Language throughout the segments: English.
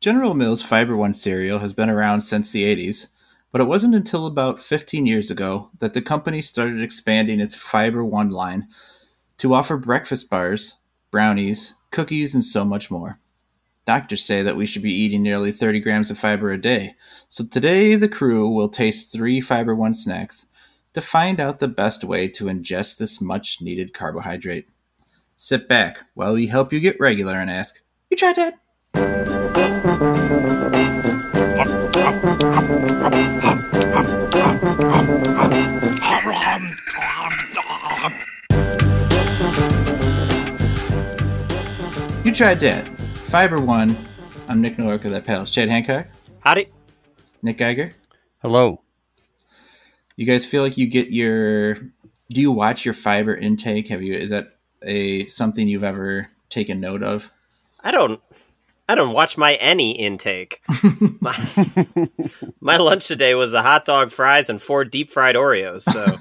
General Mills Fiber One cereal has been around since the 80s, but it wasn't until about 15 years ago that the company started expanding its Fiber One line to offer breakfast bars, brownies, cookies, and so much more. Doctors say that we should be eating nearly 30 grams of fiber a day, so today the crew will taste three Fiber One snacks to find out the best way to ingest this much needed carbohydrate. Sit back while we help you get regular and ask, You tried that? You tried that. Fiber One. I'm Nick Novak that pals. Chad Hancock, Howdy. Nick Geiger. Hello. You guys feel like you get your do you watch your fiber intake? Have you is that a something you've ever taken note of? I don't. I don't watch my any intake. my, my lunch today was a hot dog, fries, and four deep fried Oreos. So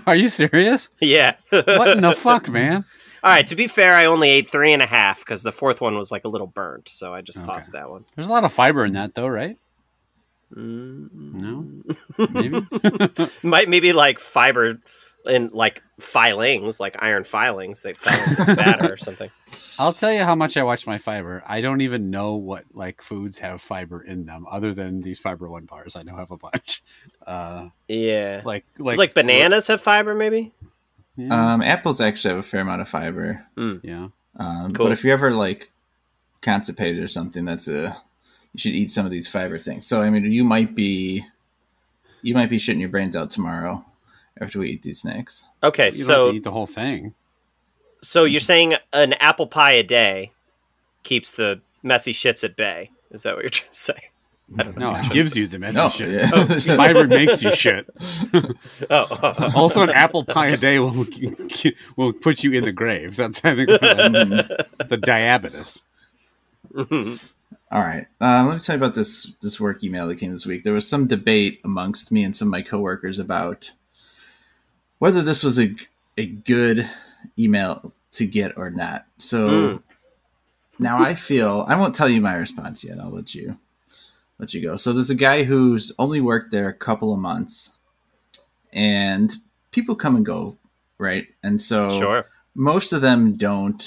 Are you serious? yeah. What in the fuck, man? All right. To be fair, I only ate three and a half because the fourth one was like a little burnt, so I just Okay. tossed that one. There's a lot of fiber in that, though, right? Mm, No, maybe. might maybe like fiber in like filings, like iron filings. They fell into the batter or something. I'll tell you how much I watch my fiber. I don't even know what like foods have fiber in them, other than these fiber one bars. I know have a bunch. Uh, Yeah. like Like, like bananas have fiber, maybe. Yeah. Um, apples actually have a fair amount of fiber. yeah. Um, Cool. But if you're ever like constipated or something, that's a you should eat some of these fiber things. So I mean, you might be you might be shitting your brains out tomorrow after we eat these snacks. Okay, You so to eat the whole thing. So you're saying an apple pie a day keeps the messy shits at bay? Is that what you're trying to say? No, it gives you the messy No, shit. yeah. Fiber makes you shit. Oh, Also, an apple pie a day will will put you in the grave. That's I think the, the diabetes. All right. Um, let me tell you about this this work email that came this week. There was some debate amongst me and some of my coworkers about whether this was a a good email to get or not. So Mm. now I feel I won't tell you my response yet. I'll let you let you go. So there's a guy who's only worked there a couple of months, and people come and go, right? And so sure. most of them don't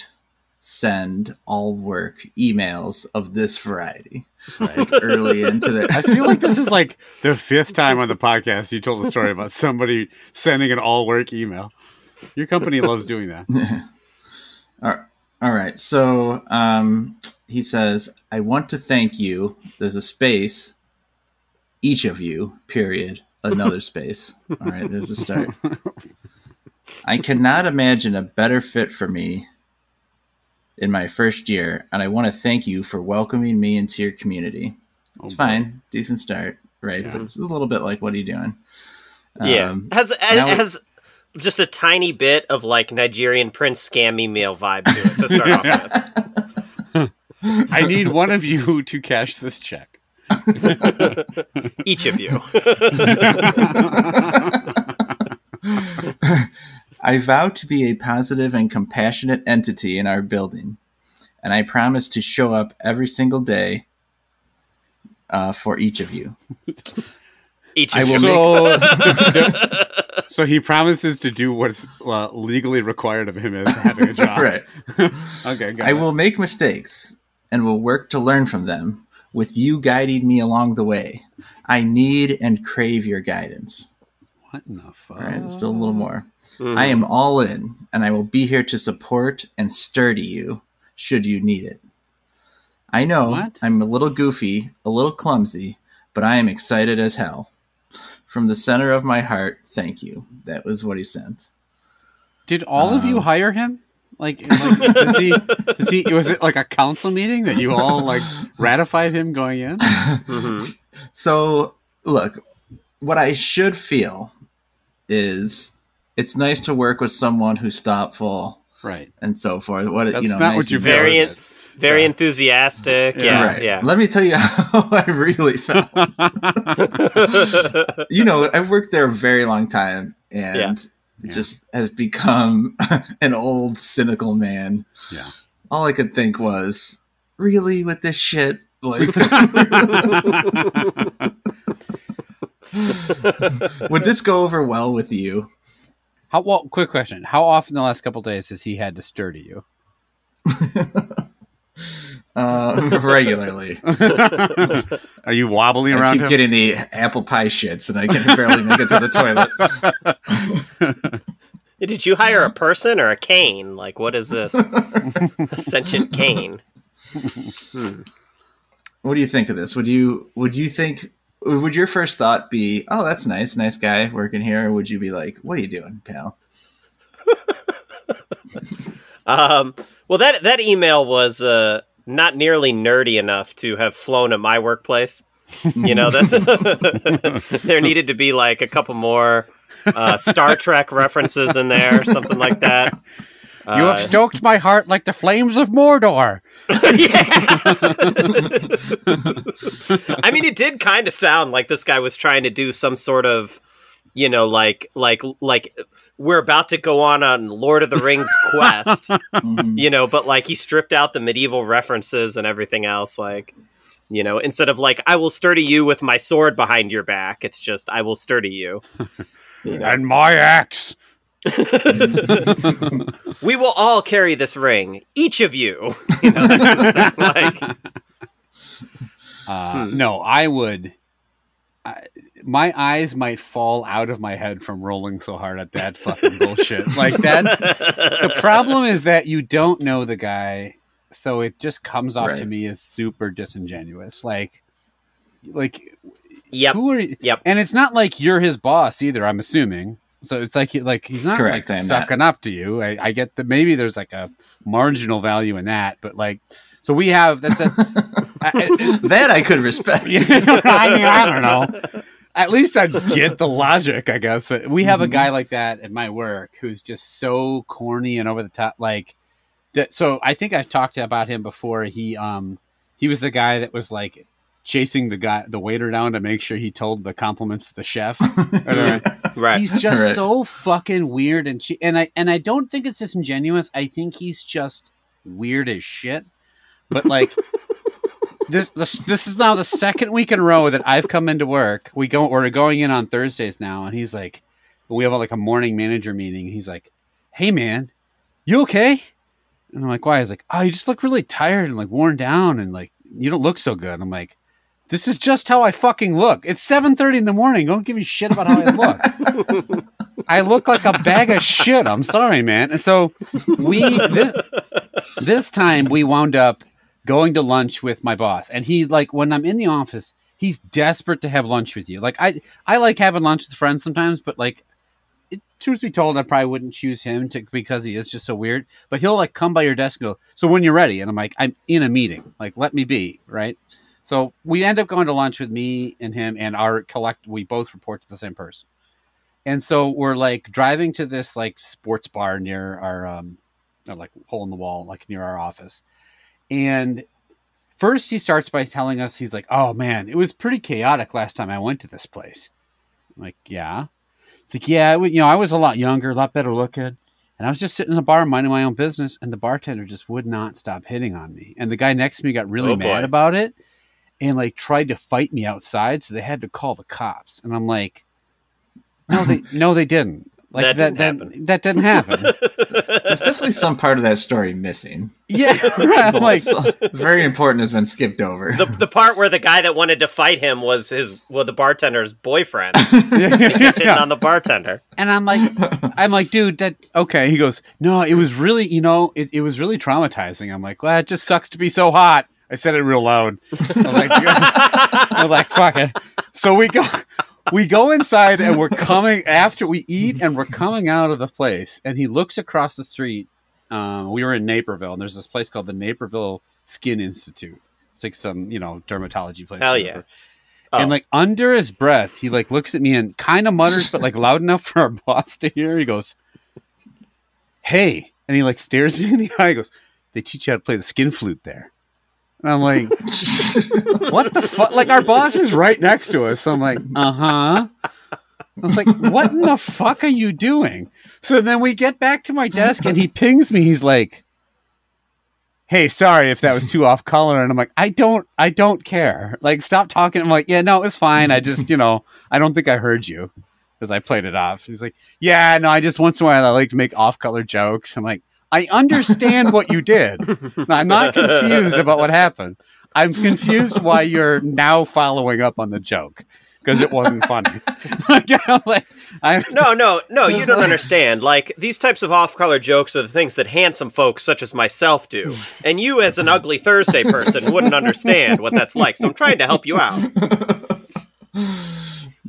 send all work emails of this variety. Like early into the I feel like this is like the fifth time on the podcast you told a story about somebody sending an all work email. Your company loves doing that. all right. So um he says i want to thank you. There's a space. Each of you period. Another space. All right there's a start. I cannot imagine a better fit for me in my first year and i want to thank you for welcoming me into your community it's Oh, boy. fine decent start right Yeah. but it's a little bit like what are you doing Yeah, Um, has has, now- has just a tiny bit of like Nigerian prince scam email vibe to it to start off with. I need one of you to cash this check. Each of you. I vow to be a positive and compassionate entity in our building, and I promise to show up every single day uh, for each of you. Each I of will you. So, so he promises to do what's uh, legally required of him as having a job. Right. Okay. Got I it. will make mistakes and will work to learn from them, with you guiding me along the way. I need and crave your guidance. What in the fuck? All right, still a little more. Mhm. I am all in, and I will be here to support and sturdy you should you need it. I know What? I'm a little goofy, a little clumsy, but I am excited as hell. From the center of my heart, thank you. That was what he sent. Did all of you Um, hire him? Like, like does he? Does he? Was it like a council meeting that you all like ratified him going in? Mhm. So, look, what I should feel is it's nice to work with someone who's thoughtful Right. and so forth. What That's you know, not nice what you and feel. Very, en- very Yeah. enthusiastic. Yeah. Yeah, right. yeah. Let me tell you how I really felt. you know, I've worked there a very long time and Yeah. Yeah. just has become an old cynical man. Yeah. All I could think was, really with this shit? Like, would this go over well with you? How well? Quick question: How often the last couple days has he had to stir to you? Uh, regularly. Are you wobbling around? I around keep him? getting the apple pie shits, and I can barely make it to the toilet. Did you hire a person or a cane? Like, what is this? a sentient cane. What do you think of this? Would you would you think would your first thought be, "Oh, that's nice, nice guy working here," or would you be like, "What are you doing, pal?" Um, well, that that email was uh, not nearly nerdy enough to have flown at my workplace. You know, that's there needed to be like a couple more uh, Star Trek references in there, something like that. You have Uh, stoked my heart like the flames of Mordor. I mean, it did kind of sound like this guy was trying to do some sort of, you know, like like like we're about to go on on Lord of the Rings quest, Mhm. you know, but like he stripped out the medieval references and everything else, like. You know, instead of like "I will sturdy you with my sword behind your back," it's just "I will sturdy you." You know? And my axe. we will all carry this ring, each of you. you know? like, Uh, Hmm. No, I would. I, my eyes might fall out of my head from rolling so hard at that fucking bullshit. Like that. The problem is that you don't know the guy, so it just comes off to me as super disingenuous. Like, like Yep. who are you? Yep. And it's not like you're his boss either. I'm assuming. So it's like like he's not Correct, like sucking up to you. I, I get that maybe there's like a marginal value in that, but like so we have that's a I- I- that I could respect. Yeah, I mean, I don't know. At least I get the logic, I guess. But we have a Mhm. guy like that at my work who's just so corny and over the top. Like that. So I think I've talked about him before. He um he was the guy that was like chasing the guy the waiter down to make sure he told the compliments to the chef. Or- right. He's just Right. so fucking weird and che- and I and I don't think it's disingenuous. I think he's just weird as shit. But like this this this is now the second week in a row that I've come into work. We go we're going in on Thursdays now, and he's like, we have like a morning manager meeting. He's like, "Hey man, you okay?" And I'm like, "Why?" He's like, "Oh, you just look really tired and like worn down, and like you don't look so good." I'm like. This is just how I fucking look. It's 7:30 in the morning. Don't give me shit about how I look. I look like a bag of shit. I'm sorry, man. And so we this, this time we wound up going to lunch with my boss, and he like when I'm in the office, he's desperate to have lunch with you. Like I I like having lunch with friends sometimes, but like. It, truth be told, I probably wouldn't choose him to, because he is just so weird. But he'll like come by your desk and go, "So when you're ready," and I'm like, "I'm in a meeting. Like, let me be." Right. So we end up going to lunch with me and him and our collect. We both report to the same person, and so we're like driving to this like sports bar near our um, or, like hole in the wall, like near our office. And first, he starts by telling us he's like, "Oh man, it was pretty chaotic last time I went to this place." I'm like, "Yeah." It's like, "Yeah, it you know, I was a lot younger, a lot better looking." And I was just sitting in the bar minding my own business, and the bartender just would not stop hitting on me. And the guy next to me got really Oh, mad boy. about it and like tried to fight me outside, so they had to call the cops. And I'm like, no, they no, they didn't. Like That that didn't that, happen. that didn't happen. There's definitely some part of that story missing. yeah, right. I'm like, very important has been skipped over. the the part where the guy that wanted to fight him was his well the bartender's boyfriend yeah. hitting on the bartender. and I'm like, I'm like, dude, that okay. He goes, no, it was really, you know, it, it was really traumatizing. I'm like, well, it just sucks to be so hot. I said it real loud. I was like, I was like, fuck it. So we go, we go inside and we're coming after we eat and we're coming out of the place. And he looks across the street. Um, we were in Naperville and there's this place called the Naperville Skin Institute. It's like some, you know, dermatology place. Hell yeah. Oh. And like under his breath, he like looks at me and kind of mutters, but like loud enough for our boss to hear. He goes, "Hey," and he like stares me in the eye. He goes, "They teach you how to play the skin flute there." And I'm like, "What the fuck?" Like our boss is right next to us. So I'm like, "Uh huh." I was like, "What in the fuck are you doing?" So then we get back to my desk and he pings me. He's like, "Hey, sorry if that was too off color," and I'm like, "I don't, I don't care. Like, stop talking." I'm like, "Yeah, no, it's fine. I just, you know, I don't think I heard you." Because I played it off. He's like, "Yeah, no, I just once in a while I like to make off-color jokes." I'm like, "I understand what you did. I'm not confused about what happened. I'm confused why you're now following up on the joke because it wasn't funny." like, I'm like, I, No, no, no, you don't understand. Like, these types of off color jokes are the things that handsome folks such as myself do. And you, as an ugly Thursday person, wouldn't understand what that's like. So I'm trying to help you out.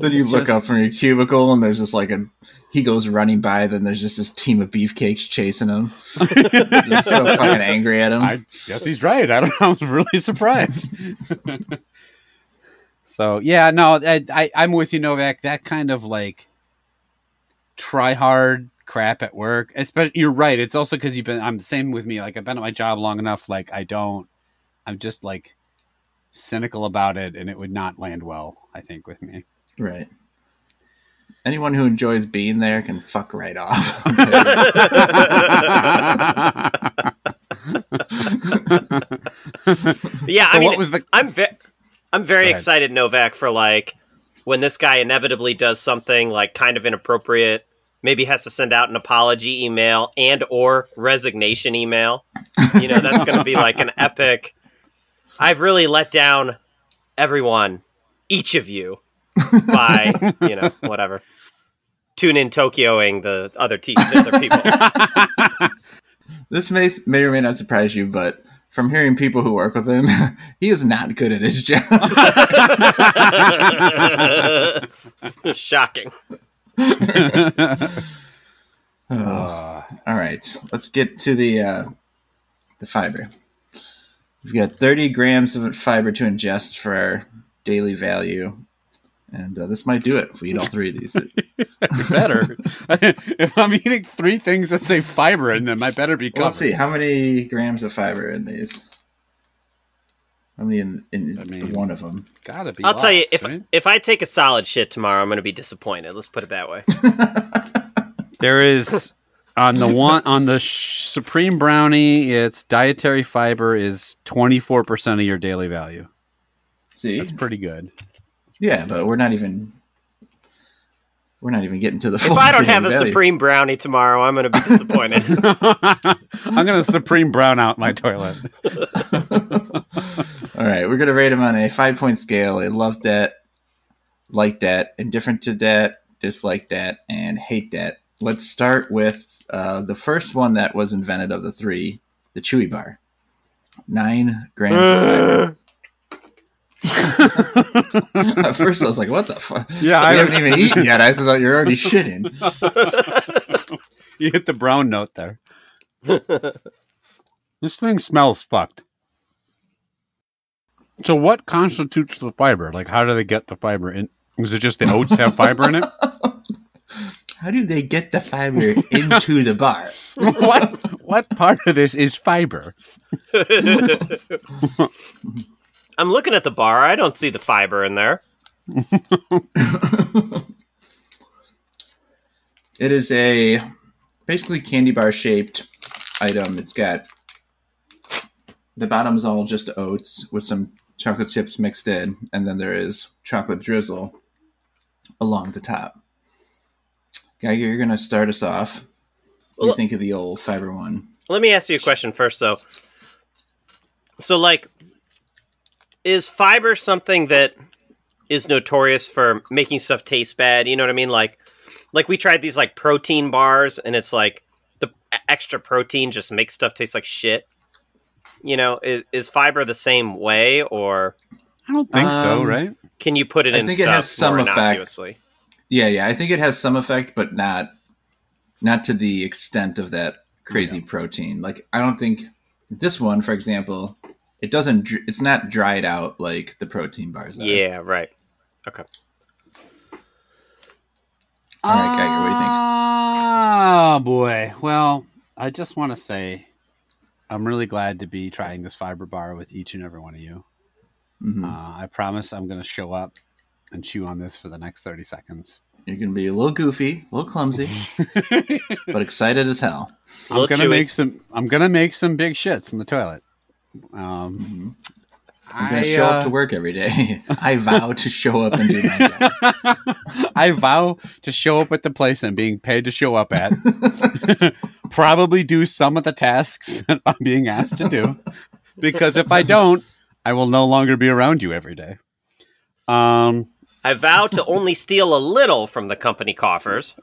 Then you It's look just- up from your cubicle and there's just like a he goes running by, then there's just this team of beefcakes chasing him. just so fucking angry at him. I guess he's right. I don't know. I was really surprised. so yeah, no, I, I I'm with you, Novak. That kind of like try hard crap at work. Especially, you're right. It's also because you've been. I'm the same with me. Like I've been at my job long enough. Like I don't. I'm just like cynical about it, and it would not land well. I think with me. Right. Anyone who enjoys being there can fuck right off. Yeah, so I mean, what was the? I'm ve- I'm very excited, Novak, for like when this guy inevitably does something like kind of inappropriate, maybe has to send out an apology email and or resignation email. You know, that's going to be like an epic. I've really let down everyone, each of you, by you know whatever. Tune in Tokyoing the other, te- the other people. this may may or may not surprise you, but from hearing people who work with him, he is not good at his job. Shocking. Oh. All right, let's get to the uh, the fiber. We've got 30 grams of fiber to ingest for our daily value, and uh, this might do it if we eat all three of these. better. if I'm eating three things that say fiber in them, I better be Well, covered. let's see how many grams of fiber in these. How many in, in I mean- one of them? Gotta be. I'll tell you if right? if I take a solid shit tomorrow, I'm going to be disappointed. Let's put it that way. There is on the one on the supreme brownie. Its dietary fiber is twenty four percent of your daily value. See, That's pretty good. Yeah, but we're not even we're not even getting to the. If I don't have a value. supreme brownie tomorrow, I'm going to be disappointed. I'm gonna supreme brown out my toilet. All right, we're gonna rate them on a five point scale: a love that, like that, indifferent to that, dislike that, and hate that. Let's start with uh, the first one that was invented of the three, the Chewy Bar. Nine grams of fiber. At first, I was like, "What the fuck?" Yeah, we I haven't was, even eaten yet. I thought you're already shitting. you hit the brown note there. this thing smells fucked. So, what constitutes the fiber? Like, how do they get the fiber in? Is it just the oats have fiber in it? How do they get the fiber into the bar? what what part of this is fiber? I'm looking at the bar. I don't see the fiber in there. It is a basically candy bar shaped item. It's got the bottom is all just oats with some chocolate chips mixed in, and then there is chocolate drizzle along the top. Geiger, you're gonna start us off. What do you think of the old fiber one? Let me ask you a question first, though. So, like, is fiber something that is notorious for making stuff taste bad? You know what I mean? Like, like we tried these like protein bars, and it's like the extra protein just makes stuff taste like shit. You know, is, is fiber the same way, or I don't think so, Um, right? can you put it I in think it has some more effect. innocuously? Yeah, yeah, I think it has some effect, but not not to the extent of that crazy protein. Like I don't think this one, for example, it doesn't. It's not dried out like the protein bars. Are. Yeah, right. Okay. All right, Geiger, what do you think? Oh boy. Well, I just want to say I'm really glad to be trying this fiber bar with each and every one of you. Mhm. Uh, I promise I'm going to show up and chew on this for the next 30 seconds. You're gonna be a little goofy, a little clumsy, but excited as hell. I'm gonna make some. I'm gonna make some big shits in the toilet. Um, Mhm. I'm gonna I, show up uh, to work every day. I vow to show up and do my job. I vow to show up at the place I'm being paid to show up at. Probably do some of the tasks that I'm being asked to do. Because if I don't, I will no longer be around you every day. Um, I vow to only steal a little from the company coffers.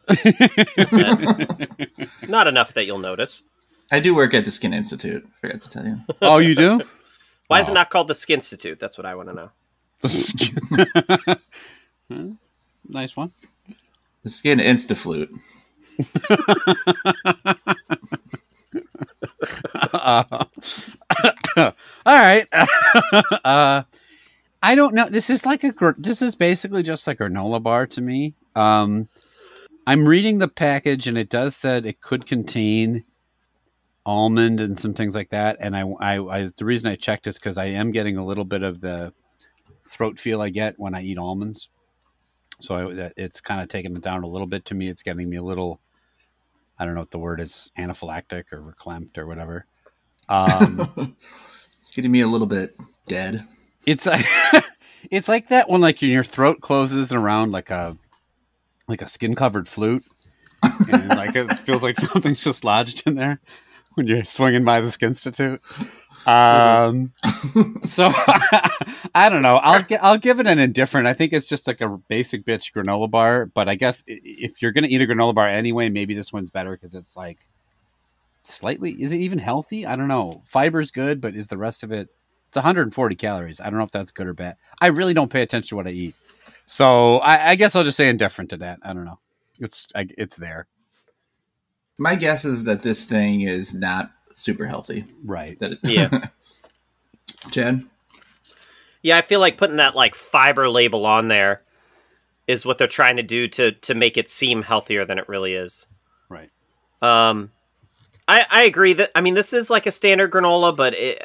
Not enough that you'll notice. I do work at the Skin Institute. I Forgot to tell you. oh, you do? Why is Oh. it not called the Skin Institute? That's what I want to know. The skin- nice one. The Skin Instaflute. Uh, all right. uh, I don't know. This is like a. This is basically just a granola bar to me. Um, I'm reading the package, and it does said it could contain almond and some things like that. And I, I, I the reason I checked is because I am getting a little bit of the throat feel I get when I eat almonds. So I, it's kind of taking it down a little bit to me. It's getting me a little. I don't know what the word is, anaphylactic or reclamped or whatever. Um, It's getting me a little bit dead. it's like it's like that when like your throat closes around like a like a skin covered flute, and like it feels like something's just lodged in there when you're swinging by the Skin Institute. Um, so I don't know. I'll gi- I'll give it an indifferent. I think it's just like a basic bitch granola bar. But I guess if you're gonna eat a granola bar anyway, maybe this one's better because it's like slightly. Is it even healthy? I don't know. Fiber's good, but is the rest of it? It's 140 calories. I don't know if that's good or bad. I really don't pay attention to what I eat, so I, I guess I'll just say indifferent to that. I don't know. It's I, it's there, My guess is that this thing is not super healthy. right? That it, Yeah. Chad. Yeah, I feel like putting that like fiber label on there is what they're trying to do to to make it seem healthier than it really is. Right. Um, I I agree that I mean this is like a standard granola, but it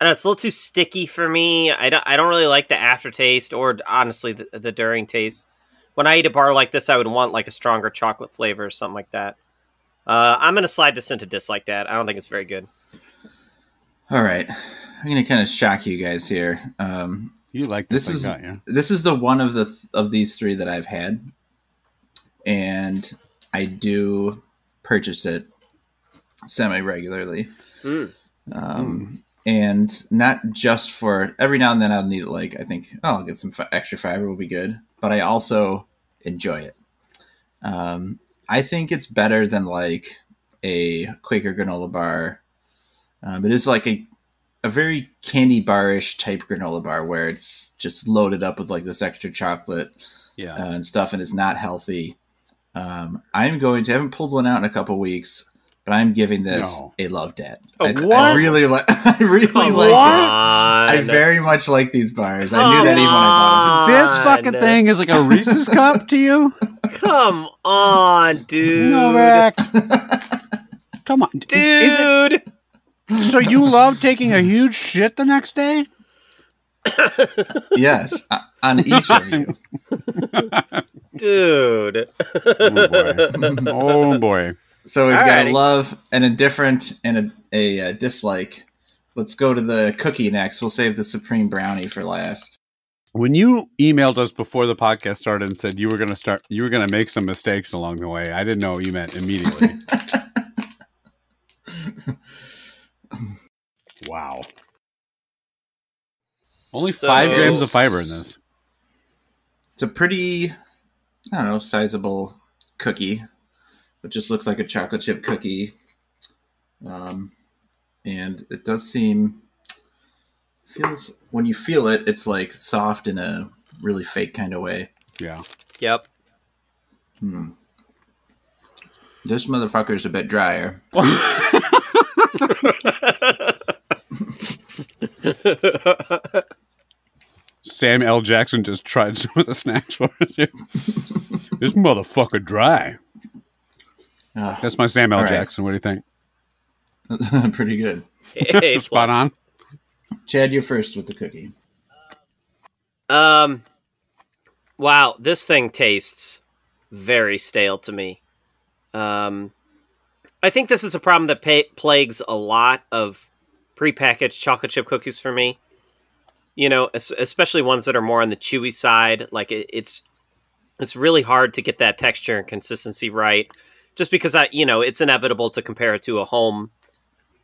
I don't know, it's a little too sticky for me. I don't I don't really like the aftertaste or honestly the, the during taste. When I eat a bar like this, I would want like a stronger chocolate flavor or something like that. Uh, I'm gonna slide this into dislike that. I don't think it's very good. All right. I'm gonna kind of shock you guys here. Um, You like This this, is- like that, yeah? this is the one of the of these three that I've had, and I do purchase it semi regularly. Mm. Um, and not just for every now and then I'll need it. Like I think, oh, I'll get some fi- extra fiber will be good, but I also enjoy it. Um, I think it's better than like a Quaker granola bar. Um, it is like a a very candy barish type granola bar where it's just loaded up with like this extra chocolate Yeah. uh, and stuff, and it's not healthy. Um, I'm going to I haven't pulled one out in a couple weeks, but I'm giving this No. a love dad. A I, I what? really like. I really Come like. on. it. I very much like these bars. I knew that even when I bought This fucking thing is like a Reese's cup to you? Come on, dude. Novak. Come on. Is it, Dude. so you love taking a huge shit the next day? yes, uh, on each of you. Dude. Oh boy. Oh boy. So we've got Alrighty. a love, an indifferent, and a, a, uh dislike. Let's go to the cookie next. We'll save the supreme brownie for last. When you emailed us before the podcast started and said you were going to start, you were going to make some mistakes along the way, I didn't know what you meant immediately. wow. Only So- five grams of fiber in this. It's a pretty, I don't know, sizable cookie. It just looks like a chocolate chip cookie. Um, and it does seem feels when you feel it, it's like soft in a really fake kind of way. Yeah. Yep. Hmm. This motherfucker's a bit drier. Sam L. Jackson just tried some of the snacks for us. this motherfucker dry. Ugh, That's my Sam L. All right. Jackson. What do you think? pretty good. A Spot plus. on. Chad, you're first with the cookie. Um, wow, this thing tastes very stale to me. Um, I think this is a problem that pa- plagues a lot of prepackaged chocolate chip cookies for me. You know, especially ones that are more on the chewy side. Like it, it's it's really hard to get that texture and consistency right, just because I you know it's inevitable to compare it to a home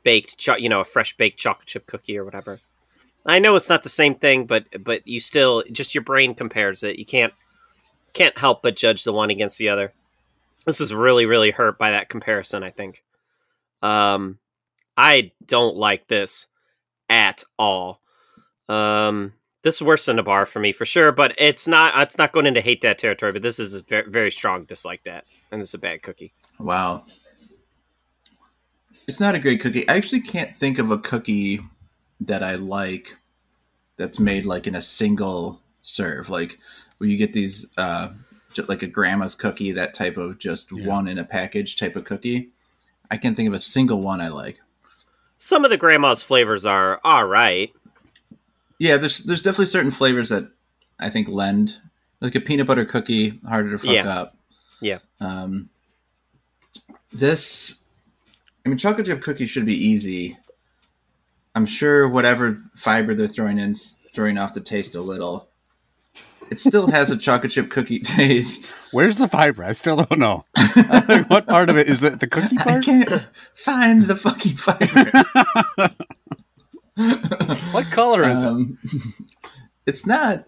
baked, cho- you know, a fresh baked chocolate chip cookie or whatever. I know it's not the same thing, but but you still just your brain compares it. You can't can't help but judge the one against the other. This is really really hurt by that comparison. I think. Um, I don't like this at all. Um, this is worse than a bar for me for sure, but it's not. It's not going into hate that territory. But this is a very, very strong dislike that, and this is a bad cookie. Wow. It's not a great cookie. I actually can't think of a cookie that I like that's made like in a single serve. Like where you get these uh just like a grandma's cookie, that type of just Yeah. one in a package type of cookie. I can't think of a single one I like. Some of the grandma's flavors are all right. Yeah, there's there's definitely certain flavors that I think lend like a peanut butter cookie harder to fuck Yeah. up. Yeah. Um, this, I mean, chocolate chip cookie should be easy. I'm sure whatever fiber they're throwing in, throwing off the taste a little. It still has a chocolate chip cookie taste. Where's the fiber? I still don't know. what part of it is it? The cookie part? I can't find the fucking fiber. What color is it? Um, it's not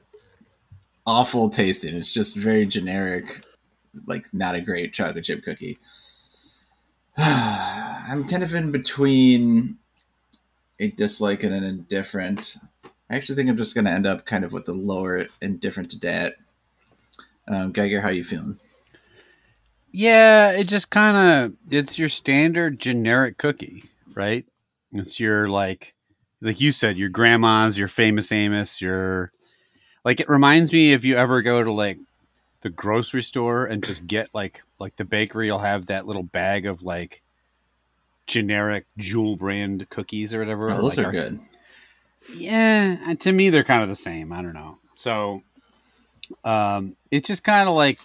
awful tasting. It's just very generic, like not a great chocolate chip cookie. I'm kind of in between a dislike and an indifferent. I actually think I'm just going to end up kind of with the lower indifferent to dat. Um, Geiger, how you feeling? Yeah, it just kind of it's your standard generic cookie, right? It's your like like you said, your grandma's, your famous Amos, your like it reminds me if you ever go to like the grocery store and just get like like the bakery you'll have that little bag of like generic jewel brand cookies or whatever. Oh, those like are good. yeah, and to me they're kind of the same. I don't know. So um it's just kind of like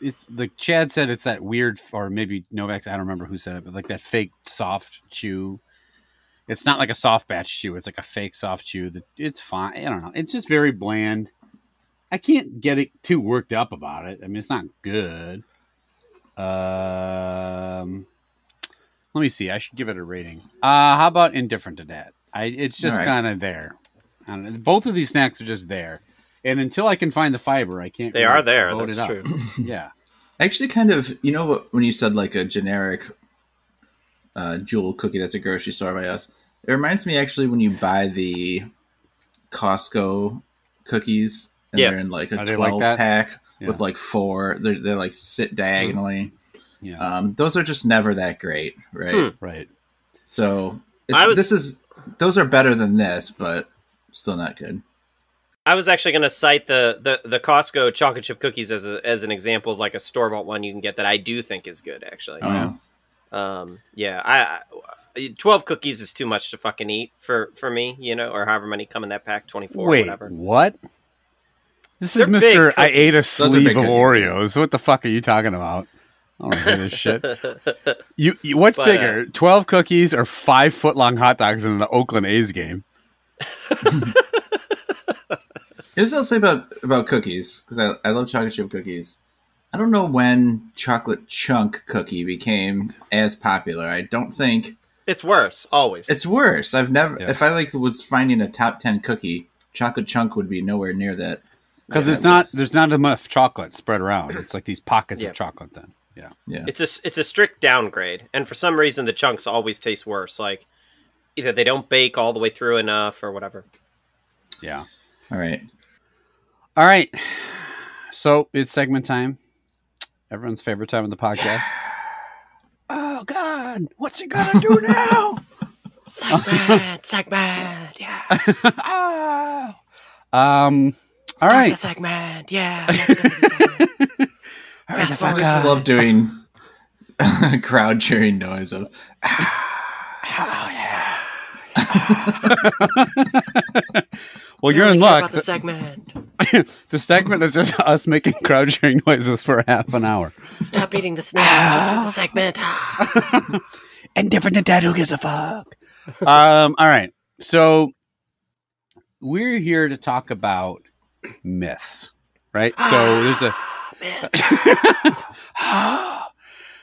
it's like Chad said it's that weird or maybe Novak I don't remember who said it, but like that fake soft chew. It's not like a soft batch chew, it's like a fake soft chew that it's fine. I don't know. It's just very bland. I can't get it too worked up about it. I mean it's not good. Um let me see. I should give it a rating. Uh how about indifferent to that? I it's just right. kind of there. Both of these snacks are just there. And until I can find the fiber, I can't They really are there. That's true. Yeah. Actually, kind of, you know, what- when you said like a generic uh, jewel cookie that's a grocery store by us, it reminds me actually when you buy the Costco cookies and Yeah. they're in like a Are they like 12 pack Yeah. with like four, they're, they're like sit diagonally. Yeah. Um, those are just never that great, right? Hmm. right. So it's, I was- this is, those are better than this, but still not good. I was actually going to cite the, the the Costco chocolate chip cookies as a, as an example of like a store bought one you can get that I do think is good actually. Oh, Um, yeah, I, I twelve cookies is too much to fucking eat for for me, you know, or however many come in that pack, twenty four, Wait, whatever. what? This is They're big Mister. I ate a sleeve big of cookies. Oreos. What the fuck are you talking about? I don't hear this shit. You, you what's But, uh, bigger, twelve cookies or five foot long hot dogs in an Oakland A's game? Here's what I'll say about about cookies because I, I love chocolate chip cookies. I don't know when chocolate chunk cookie became as popular. I don't think it's worse, always. it's worse. I've never Yeah. if I like was finding a top ten cookie, chocolate chunk would be nowhere near that. Because Yeah, it's not. list. There's not enough chocolate spread around. It's like these pockets Yeah. of chocolate. Then, yeah. Yeah, it's a it's a strict downgrade, and for some reason the chunks always taste worse. Like either they don't bake all the way through enough or whatever. Yeah. all right. All right. So it's segment time. Everyone's favorite time of the podcast. oh God, what's he gonna do now? Segment, segment, yeah. oh. Um. All right. segment, yeah. All right, the Fast I just love doing crowd cheering noise of Oh yeah. well, you're in luck. The, segment. the segment is just us making crowd cheering noises for half an hour. Stop eating the snacks. Just do the segment. And different than that, who gives a fuck? um, all right. So we're here to talk about myths, right? So there's a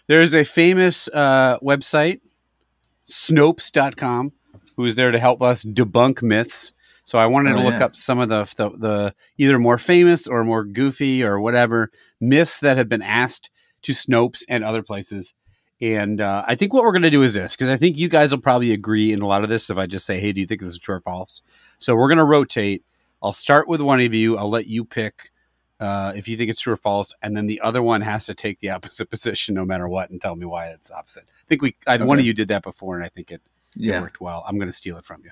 there's a famous uh, website, Snopes.com, who is there to help us debunk myths. So I wanted Oh, to look yeah. up some of the, the the either more famous or more goofy or whatever myths that have been asked to Snopes and other places. And uh, I think what we're going to do is this because I think you guys will probably agree in a lot of this if I just say, "Hey, do you think this is true or false?" So we're going to rotate. I'll start with one of you. I'll let you pick uh, if you think it's true or false, and then the other one has to take the opposite position no matter what and tell me why it's opposite. I think we I, one of you did that before, and I think it, it Yeah. worked well. I'm going to steal it from you.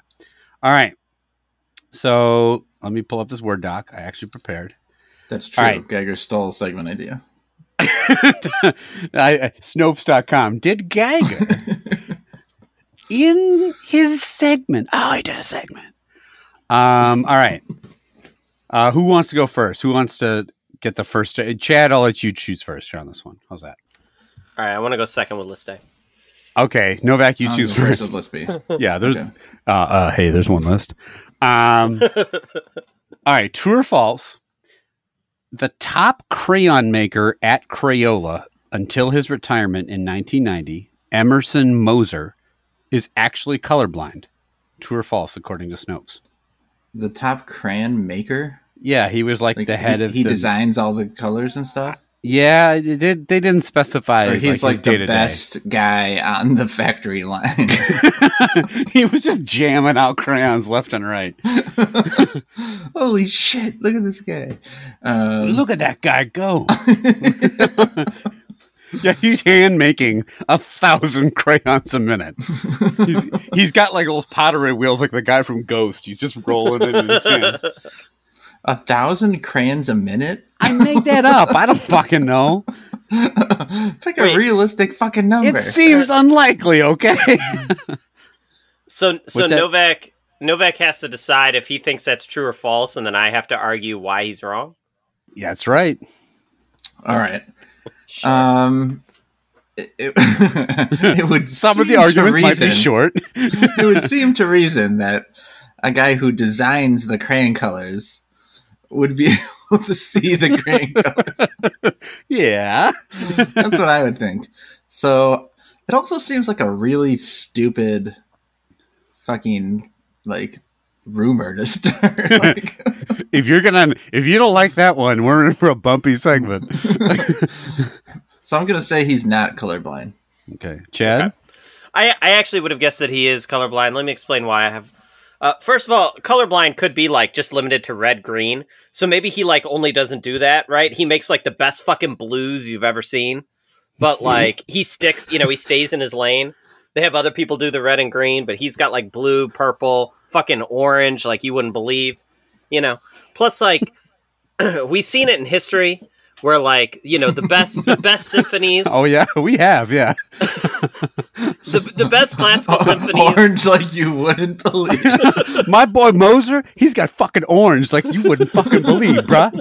All right. So let me pull up this Word doc. I actually prepared. That's true. Right. Geiger stole a segment idea. I, I- Snopes.com. Did Geiger in his segment? Oh, he did a segment. Um. All right. Uh, who wants to go first? Who wants to get the first? uh, Chad, I'll let you choose first on this one. How's that? All right, I want to go second with list day. Okay, Novak, you I'll choose go first. with Lispy. Yeah, there's. Okay. Uh, uh, hey, there's one list. Um. all right, true or false? The top crayon maker at Crayola until his retirement in 1990, Emerson Moser, is actually colorblind. True or false, according to Snopes? The top crayon maker. Yeah, he was like, Like the head he, of he the. designs all the colors and stuff. yeah, they, did, they didn't specify. Or he's his like, the best guy on the factory line. he was just jamming out crayons left and right. Holy shit! Look at this guy. Um, Look at that guy go. yeah, he's hand making a thousand crayons a minute. He's, he's got like old pottery wheels like the guy from Ghost. He's just rolling it in his hands. A thousand crayons a minute. I made that up. I don't fucking know. it's like a realistic fucking number. It seems unlikely, okay? So, so What's that? Novak Novak has to decide if he thinks that's true or false, and then I have to argue why he's wrong. yeah, that's right. all right. Sure. Um, it, it, it would Some of the arguments to might be short. it would seem to reason that a guy who designs the crayon colors would be able to see the crayon colors. yeah. That's what I would think. So it also seems like a really stupid fucking like rumor to start. like, If you're gonna if you don't like that one, we're in for a bumpy segment. so I'm gonna say he's not colorblind. Okay. Chad? Okay. I I actually would have guessed that he is colorblind. Let me explain why I have. Uh, first of all, colorblind could be like just limited to red green. So maybe he like only doesn't do that, right? He makes like the best fucking blues you've ever seen, but like he sticks, you know, he stays in his lane. They have other people do the red and green, but he's got like blue, purple, fucking orange, like you wouldn't believe, you know. Plus, like we've seen it in history where like you know the best the best symphonies Oh yeah, we have, yeah. the, the best classical symphonies Orange like you wouldn't believe. My boy Moser, he's got fucking orange like you wouldn't fucking believe, bruh.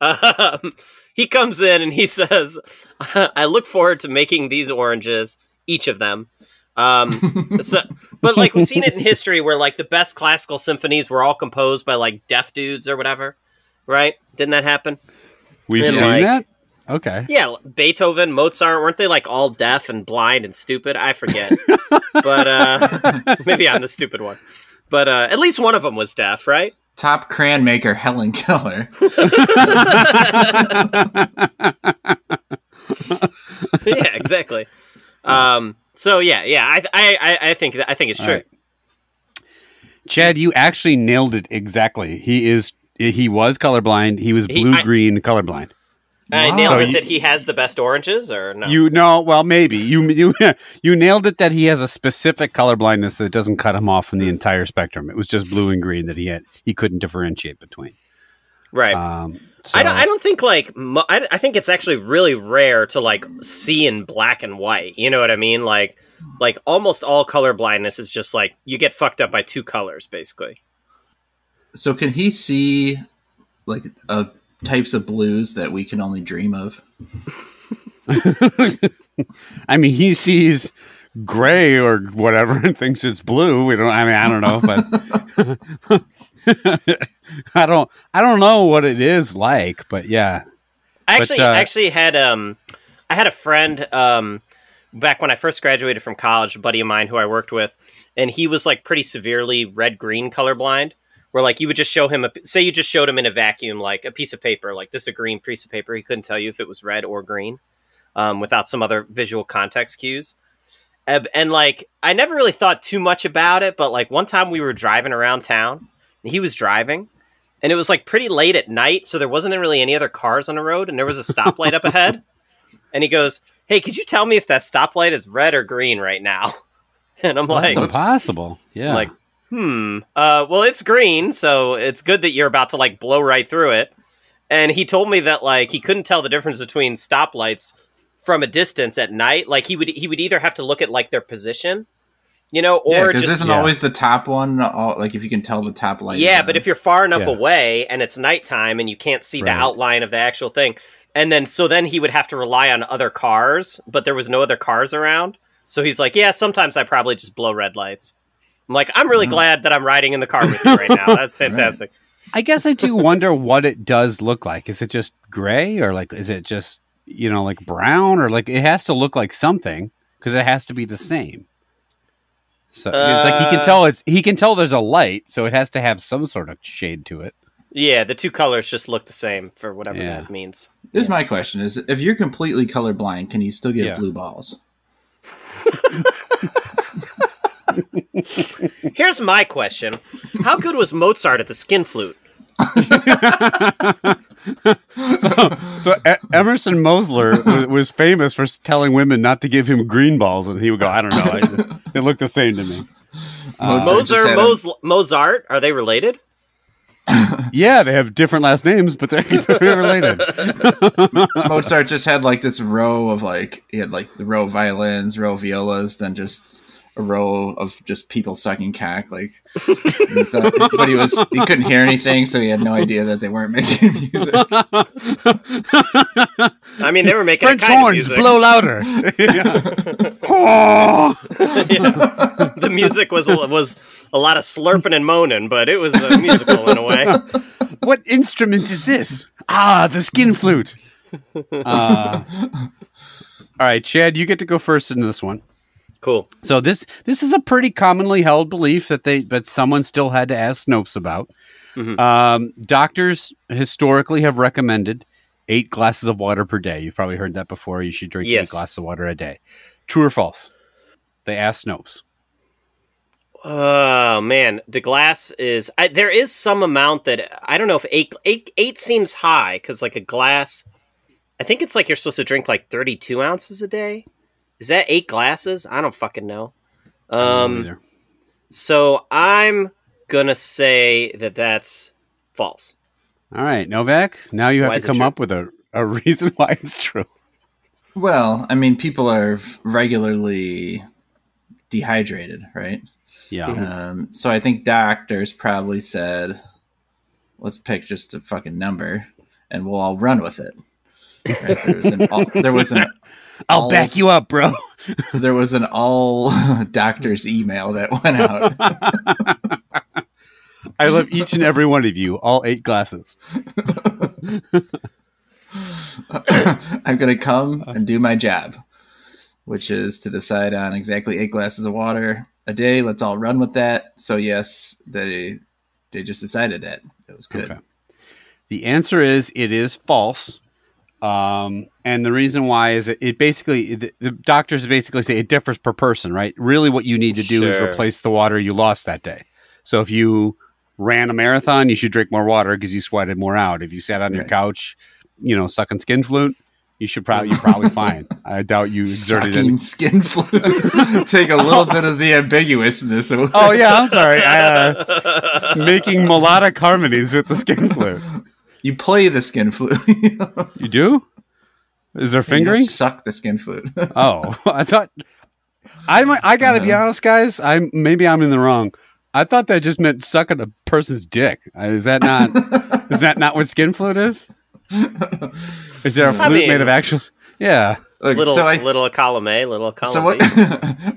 um, he comes in and he says, "I look forward to making these oranges, each of them." Um, so, but like we've seen it in history where like the best classical symphonies were all composed by like deaf dudes or whatever, right? Didn't that happen? We've And, seen like- that. Okay. Yeah, Beethoven, Mozart, weren't they like all deaf and blind and stupid? I forget, but uh, maybe I'm the stupid one. But uh, at least one of them was deaf, right? Top crayon maker Helen Keller. yeah, exactly. Um, so yeah, yeah, I, I, I- I think I think it's All true. right. Chad, you actually nailed it exactly. He is he was colorblind. He was blue green colorblind. I Wow. nailed So it you- that he has the best oranges, or no? You know, well, maybe you you you nailed it that he has a specific color blindness that doesn't cut him off from the entire spectrum. It was just blue and green that he had he couldn't differentiate between. right. Um, so, I don't. I don't think like. Mo- I, I think it's actually really rare to like see in black and white. You know what I mean? Like, like almost all color blindness is just like you get fucked up by two colors, basically. So can he see like uh, types of blues that we can only dream of? I mean, he sees gray or whatever and thinks it's blue. We don't. I mean, I don't know, but I don't. I don't know what it is like. But yeah, I actually But, uh, actually had um I had a friend um back when I first graduated from college, a buddy of mine who I worked with, and he was like pretty severely red green colorblind. Where like you would just show him a say you just showed him in a vacuum like a piece of paper like this is a green piece of paper. He couldn't tell you if it was red or green um, without some other visual context cues. And, and like I never really thought too much about it but like one time we were driving around town and he was driving and it was like pretty late at night so there wasn't really any other cars on the road and there was a stoplight up ahead. And he goes hey could you tell me if that stoplight is red or green right now? And i'm that's like impossible. Yeah, like hmm uh well it's green so it's good that you're about to like blow right through it and he told me that like he couldn't tell the difference between stoplights from a distance at night like he would he would either have to look at like their position you know or because just isn't yeah. always the top one all, like if you can tell the top light. yeah, but if you're far enough Yeah. away and it's nighttime and you can't see the outline of the actual thing, and then so then he would have to rely on other cars, but there was no other cars around. So he's like, yeah, sometimes I probably just blow red lights. I'm like, I'm really Mhm. glad that I'm riding in the car with you right now. That's fantastic. I guess I do wonder what it does look like. Is it just gray or like is it just you know like brown or like it has to look like something because it has to be the same. So it's like he can Uh, tell it's he can tell there's a light, so it has to have some sort of shade to it. Yeah, the two colors just look the same for whatever Yeah. that means. Here's my question: Is if you're completely colorblind, can you still get Yeah. blue balls? Here's my question: How good was Mozart at the skin flute? So e- Emerson Mosler was, was famous for telling women not to give him green balls, and he would go, "I don't know, I, they look the same to me." Uh, Mozart Mozart, Mos- Mozart, are they related? yeah, they have different last names, but they're very related. Mozart just had like this row of like he had like the row of violins, row of violas, then just a row of just people sucking cock. Like, he thought- but he was he couldn't hear anything, so he had no idea that they weren't making music. I mean, they were making French a kind of horns, music. blow louder. Oh. the music was a, was a lot of slurping and moaning, but it was uh, musical in a way. what instrument is this? Ah, the skin flute. Uh, all right, Chad, you get to go first in this one. Cool. So this this is a pretty commonly held belief that they that someone still had to ask Snopes about. Mhm. Um, doctors historically have recommended eight glasses of water per day. You've probably heard that before. You should drink eight Yes. glasses of water a day. True or false? They asked Snopes. Oh man, the glass is. I, there is some amount that I don't know if eight eight eight seems high because like a glass. I think it's like you're supposed to drink like thirty two ounces a day. Is that eight glasses? I don't fucking know. I know Um, either. so I'm gonna say that that's false. all right, Novak. Now you have Why to come up with a, a reason why it's true. Well, I mean, people are regularly dehydrated, right? Yeah. Um, so I think doctors probably said, "Let's pick just a fucking number, and we'll all run with it." Right? There was an all, there was an I'll all- back you up, bro. there was an all doctors email that went out. I love each and every one of you, all eight glasses. I'm gonna come uh-huh. and do my job, which is to decide on exactly eight glasses of water a day. Let's all run with that. So yes, they they just decided that it was good. Okay. The answer is it is false. Um, and the reason why is it, it basically the, the doctors basically say it differs per person, right? Really, what you need to do is replace the water you lost that day. So if you ran a marathon, you should drink more water because you sweated more out. If you sat on your couch, you know, sucking skin flute, you should probably you're probably fine. I doubt you exerted Sucking any. skin flute. Take a little bit of the ambiguousness away. Oh yeah, I'm sorry. I, uh, making melodic harmonies with the skin flute. You play the skin flute. You do? Is there fingering? You fingering? suck the skin flute. Oh, I thought I might, I got to be honest, guys. I'm maybe I'm in the wrong. I thought that just meant sucking a person's dick. Uh, Is that not? is that not what skin flute is? Is there a flute mean- made of actual? Yeah. Look, little so I, little column A, little column so what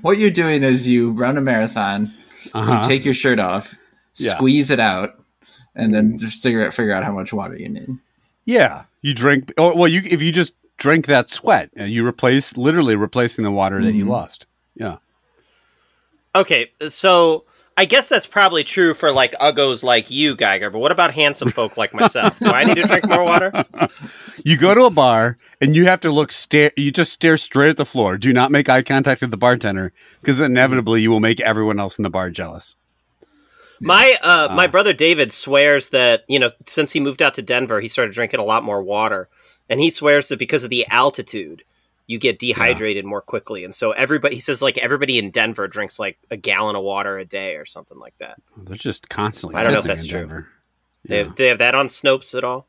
what you're doing is you run a marathon, Uh-huh. you take your shirt off, Yeah. squeeze it out, and then just figure out figure out how much water you need. Yeah, you drink. Or well, you if you just drink that sweat, you replace literally replacing the water that you Mhm. lost. Yeah, Okay, so I guess that's probably true for like uggos like you, Geiger. But what about handsome folk like myself? Do I need to drink more water? you go to a bar and you have to look stare. You just stare straight at the floor. Do not make eye contact with the bartender because inevitably you will make everyone else in the bar jealous. My uh, my Ah. brother David swears that you know since he moved out to Denver, he started drinking a lot more water, and he swears that because of the altitude, you get dehydrated more quickly, and so everybody he says like everybody in Denver drinks like a gallon of water a day or something like that. They're just constantly. I don't know if that's true. Denver. They, Yeah. have, they have that on Snopes at all?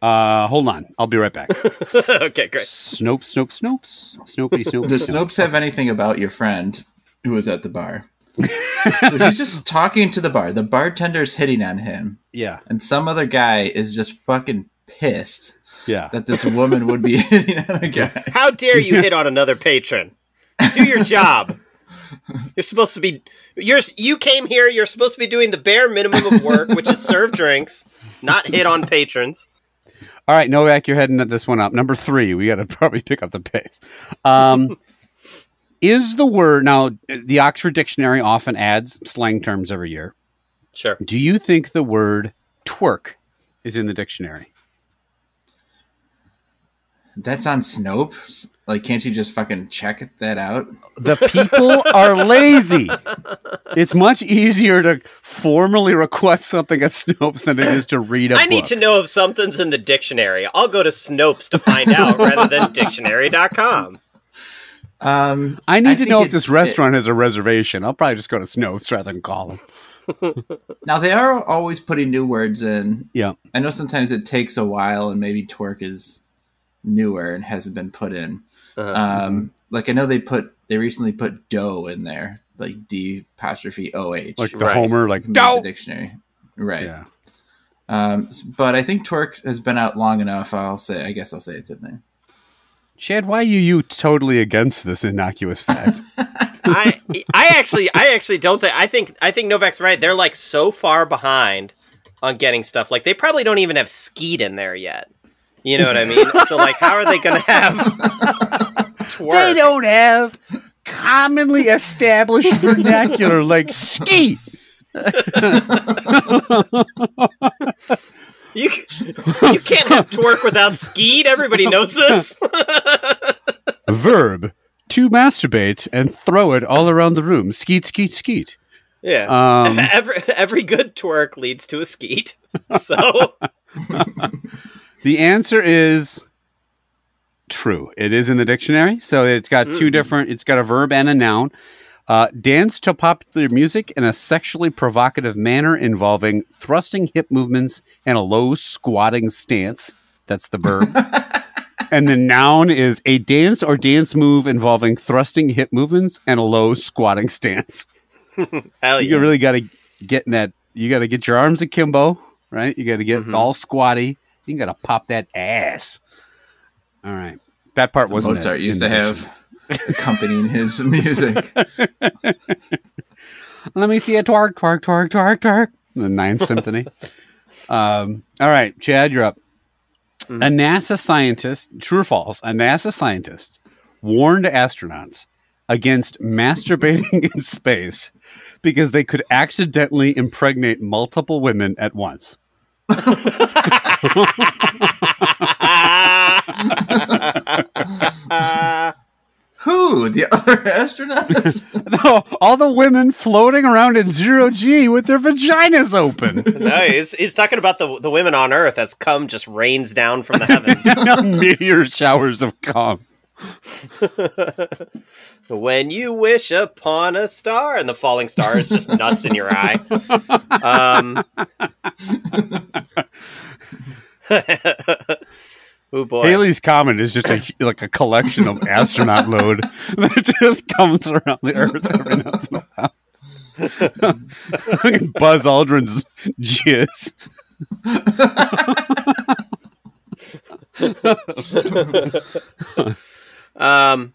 Uh, hold on, I'll be right back. okay, great. Snope, Snope, Snopes, Snopey, Snope. Does Snopes have anything about your friend who was at the bar? So he's just talking to the bar. The bartender's hitting on him, Yeah, and some other guy is just fucking pissed yeah. that this woman would be hitting on a guy. How dare you hit on another patron? Do your job. You're supposed to be. You're. You came here. You're supposed to be doing the bare minimum of work, which is serve drinks, not hit on patrons. All right, Novak, you're heading this one up. Number three, we got to probably pick up the pace. Um, is the word now? The Oxford Dictionary often adds slang terms every year. Sure. Do you think the word twerk is in the dictionary? That's on Snopes. Like, can't you just fucking check that out? The people are lazy. It's much easier to formally request something at Snopes than it is to read a I need to know if something's in the dictionary. I'll go to Snopes to find out rather than dictionary.com. Um, I need I to know it- if this restaurant has a reservation. I'll probably just go to Snopes rather than call them. now they are always putting new words in. Yeah. I know sometimes it takes a while, and maybe twerk is newer and hasn't been put in. Uh-huh. Um, like I know they put they recently put dough in there, like D apostrophe O H, Like the Right. Homer, like made no. the dictionary, right? Yeah. Um, but I think twerk has been out long enough. I'll say, I guess I'll say it's in there. Chad, why are you, you totally against this innocuous fact? I I actually I actually don't think I think I think Novak's right. They're like so far behind on getting stuff. Like they probably don't even have skeet in there yet. You know what I mean? so like how are they gonna have twerk? they don't have commonly established vernacular like ski. You you can't have twerk without skeet. Everybody knows this. Verb to masturbate and throw it all around the room. Skeet, skeet, skeet. yeah. Um, every every good twerk leads to a skeet. So the answer is true. It is in the dictionary. So it's got two Mm. different, it's got a verb and a noun. Uh, dance to popular music in a sexually provocative manner involving thrusting hip movements and a low squatting stance. That's the verb. and the noun is a dance or dance move involving thrusting hip movements and a low squatting stance. hell You really got to get in that. You got to get your arms akimbo, right? You got to get Mhm. all squatty. You got to pop that ass. All right, that part So wasn't. Mozart used to the have accompanying his music. Let me see a twerk, twerk, twerk, twerk, twerk. The Ninth Symphony. Um, all right, Chad, you're up. Mhm. A NASA scientist, true or false? A NASA scientist warned astronauts against masturbating in space because they could accidentally impregnate multiple women at once. Who? The other astronauts? No, all the women floating around in zero G with their vaginas open. no, he's, he's talking about the the women on Earth as cum just rains down from the heavens. Meteor showers of cum. when you wish upon a star, and the falling star is just nuts in your eye. Um, oh boy! Halley's Comet is just a, like a collection of astronaut load that just comes around the Earth every once in a while. Buzz Aldrin's jizz. um,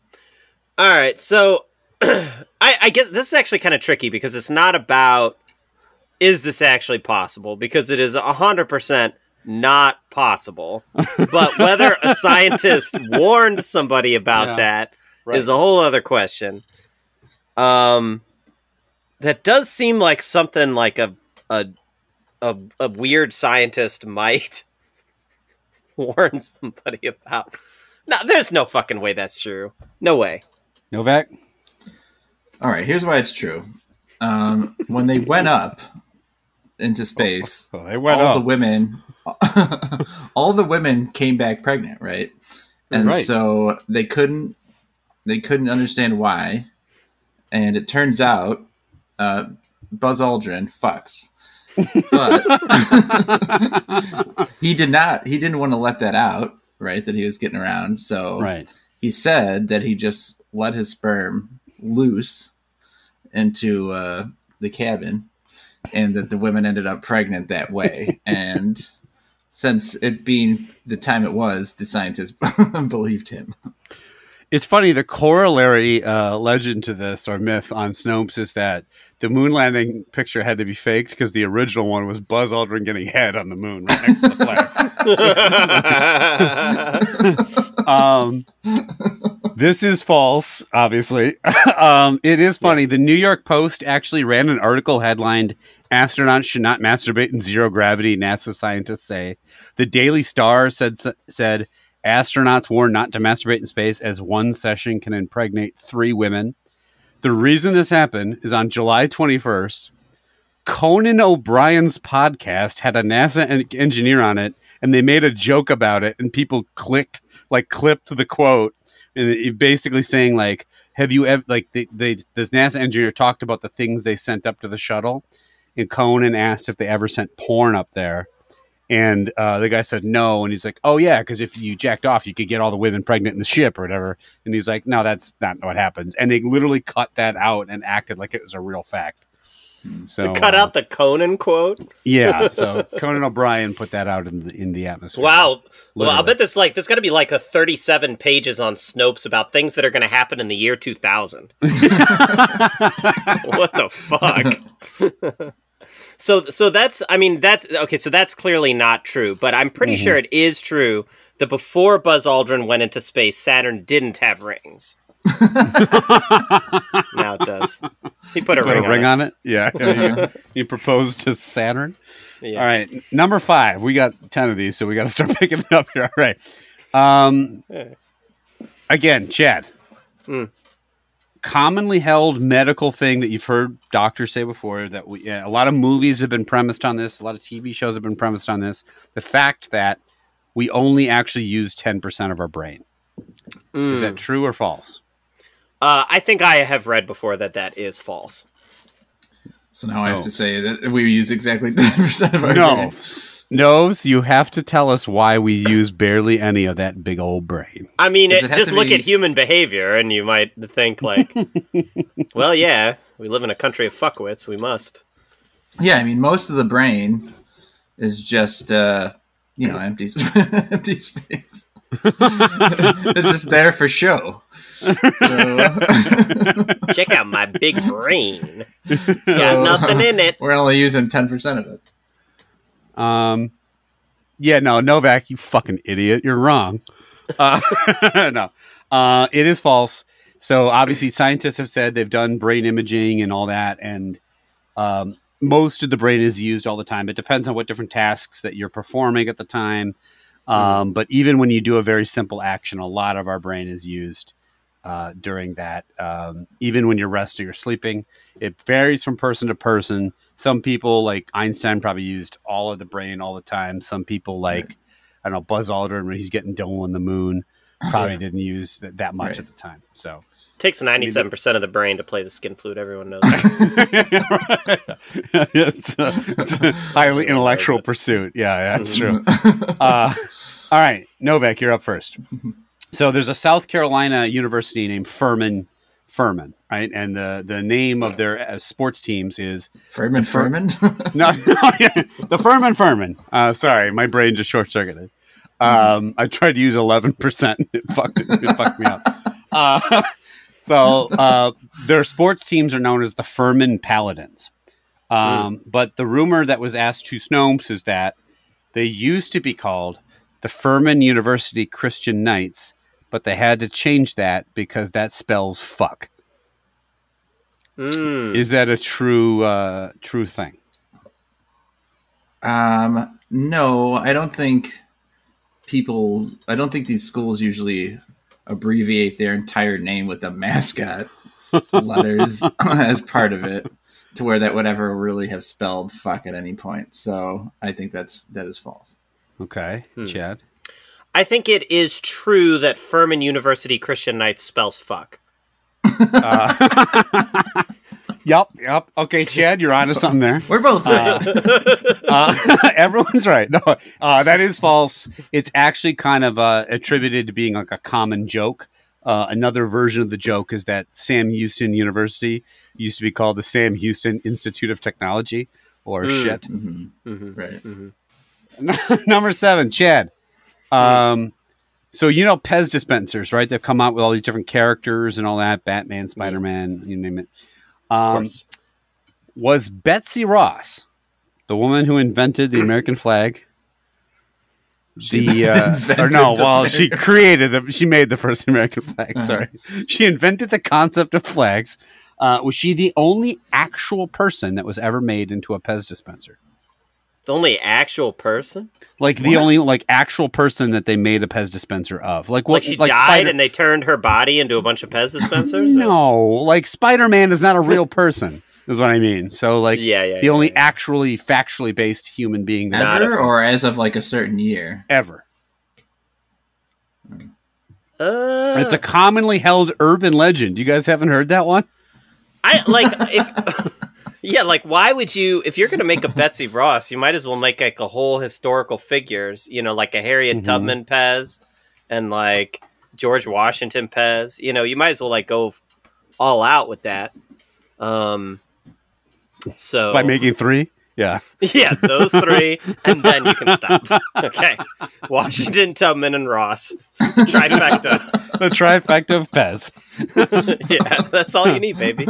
all right. So I, I guess this is actually kind of tricky because it's not about is this actually possible because it is hundred percent not possible. But whether a scientist warned somebody about Yeah. that Right. is a whole other question. Um, that does seem like something like a a a, a weird scientist might warn somebody about. No, there's no fucking way that's true. No way. Novak. All right, here's why it's true. Um, when they went up into space, Oh, they went all up. the women, all the women came back pregnant, right? And Right. so they couldn't, they couldn't understand why. And it turns out, uh, Buzz Aldrin fucks, but he did not. He didn't want to let that out, right? That he was getting around. So right. he said that he just let his sperm loose into uh, the cabin and that the women ended up pregnant that way and since it being the time it was the scientists believed him It's funny. The corollary uh, legend to this or myth on Snopes is that the moon landing picture had to be faked because the original one was Buzz Aldrin getting head on the moon right next to the flag. um, this is false, obviously. um, it is funny. The New York Post actually ran an article headlined "Astronauts should not masturbate in zero gravity." NASA scientists say. The Daily Star said said astronauts warned not to masturbate in space as one session can impregnate three women. The reason this happened is on July 21st. Conan O'Brien's podcast had a NASA en- engineer on it, and they made a joke about it, and people clicked, like, clipped the quote, and basically saying, like, have you ever, like, they, they, this NASA engineer talked about the things they sent up to the shuttle, and Conan asked if they ever sent porn up there. And uh, the guy said no, and he's like, "Oh yeah, because if you jacked off, you could get all the women pregnant in the ship or whatever." And he's like, "No, that's not what happens." And they literally cut that out and acted like it was a real fact. So they Cut uh, out the Conan quote. yeah. So Conan O'Brien put that out in the in the atmosphere. Wow. Well, I'll bet this like there's got to be like a 37 pages on Snopes about things that are going to happen in the year 2000. what the fuck? so so that's I mean that's okay, so that's clearly not true, but I'm pretty Mhm. sure it is true that before Buzz Aldrin went into space, Saturn didn't have rings. now it does. He put a Put ring, a ring on, on it. Yeah. yeah. he proposed to Saturn. Yeah. All right, number five. We got ten of these, so we got to start picking it up here. All right. Um, again, Chad. Hmm. Commonly held medical thing that you've heard doctors say before that we yeah, a lot of movies have been premised on this. A lot of TV shows have been premised on this. The fact that we only actually use ten percent of our brain is Mm. that true or false? Uh, I think I have read before that that is false. so now i have to say that we use exactly 10% of our No, brain. Nose, you have to tell us why we use barely any of that big old brain. I mean, it, it just look be- at human behavior, and you might think like, "Well, yeah, we live in a country of fuckwits. We must." yeah i mean most of the brain is just uh you know empty empty space it's just there for show so, Check out my big brain. Got nothing in it. we're only using 10% of it Um, yeah, no, Novak, you fucking idiot. You're wrong. Uh, no, uh, it is false. So obviously, scientists have said they've done brain imaging and all that, and um, most of the brain is used all the time. It depends on what different tasks that you're performing at the time. Um, but even when you do a very simple action, a lot of our brain is used uh, during that. Um, even when you're resting or sleeping, it varies from person to person. Some people, like Einstein, probably used all of the brain all the time. Some people, like I don't know, Buzz Aldrin, when he's getting dome on the moon, probably Yeah. didn't use that, that much Right. at the time. So it Takes ninety-seven percent of the brain to play the skin flute. Everyone knows. it's, a, it's a highly intellectual pursuit. Yeah, that's true. Mm-hmm. Uh, all right, Novak, you're up first. So there's a South Carolina university named Furman, Furman, right? And the the name of their uh, sports teams is Furman Fur- Furman no, no yeah, the Furman Furman. Uh, sorry, my brain just short circuited. Um, I tried to use eleven percent. It fucked it, it fucked me up. Uh, so uh, their sports teams are known as the Furman Paladins. Um, But the rumor that was asked to Snopes is that they used to be called the Furman University Christian Knights, but they had to change that because that spells fuck. Mm. Is that a true uh, true thing? Um, no, I don't think people. I don't think these schools usually abbreviate their entire name with the mascot letters as part of it, to where that would ever really have spelled fuck at any point. So I think that's that is false. Okay, Hmm. Chad. I think it is true that Furman University Christian Knights spells fuck. Uh, yep, yep. Okay, Chad, you're onto something there. We're both right. Uh, everyone's right. No, uh, that is false. It's actually kind of uh, attributed to being like a common joke. Uh, another version of the joke is that Sam Houston University used to be called the Sam Houston Institute of Technology, or Mm. shit. Mhm, Mhm, Right. mhm. Number seven, Chad. Um, so you know Pez dispensers, right? They've come out with all these different characters and all that. Batman, Spider Man, you name it. Um, was Betsy Ross, the woman who invented the American flag. She The uh, or no, well, she created the, she made the first American flag. Uh-huh. Sorry, she invented the concept of flags. Uh, was she the only actual person that was ever made into a Pez dispenser? The only actual person? Like the What? only like actual person that they made a Pez dispenser of? Like what? like she like died Spider- and they turned her body into a bunch of Pez dispensers? No, like Spider Man is not a real person. is what I mean. So like yeah, yeah. the yeah, only yeah. actually factually based human being that Not Ever or as of like a certain year? ever. Uh, It's a commonly held urban legend. You guys haven't heard that one? I like if yeah, like why would you if you're gonna make a Betsy Ross, you might as well make like a whole historical figures, you know, like a Harriet Mhm. Tubman Pez and like George Washington Pez. You know, you might as well like go all out with that. Um so By making three? Yeah. yeah, those three, and then you can stop. Okay, Washington, Tubman, and Ross, trifecta. The trifecta of Pez. yeah, that's all you need, baby.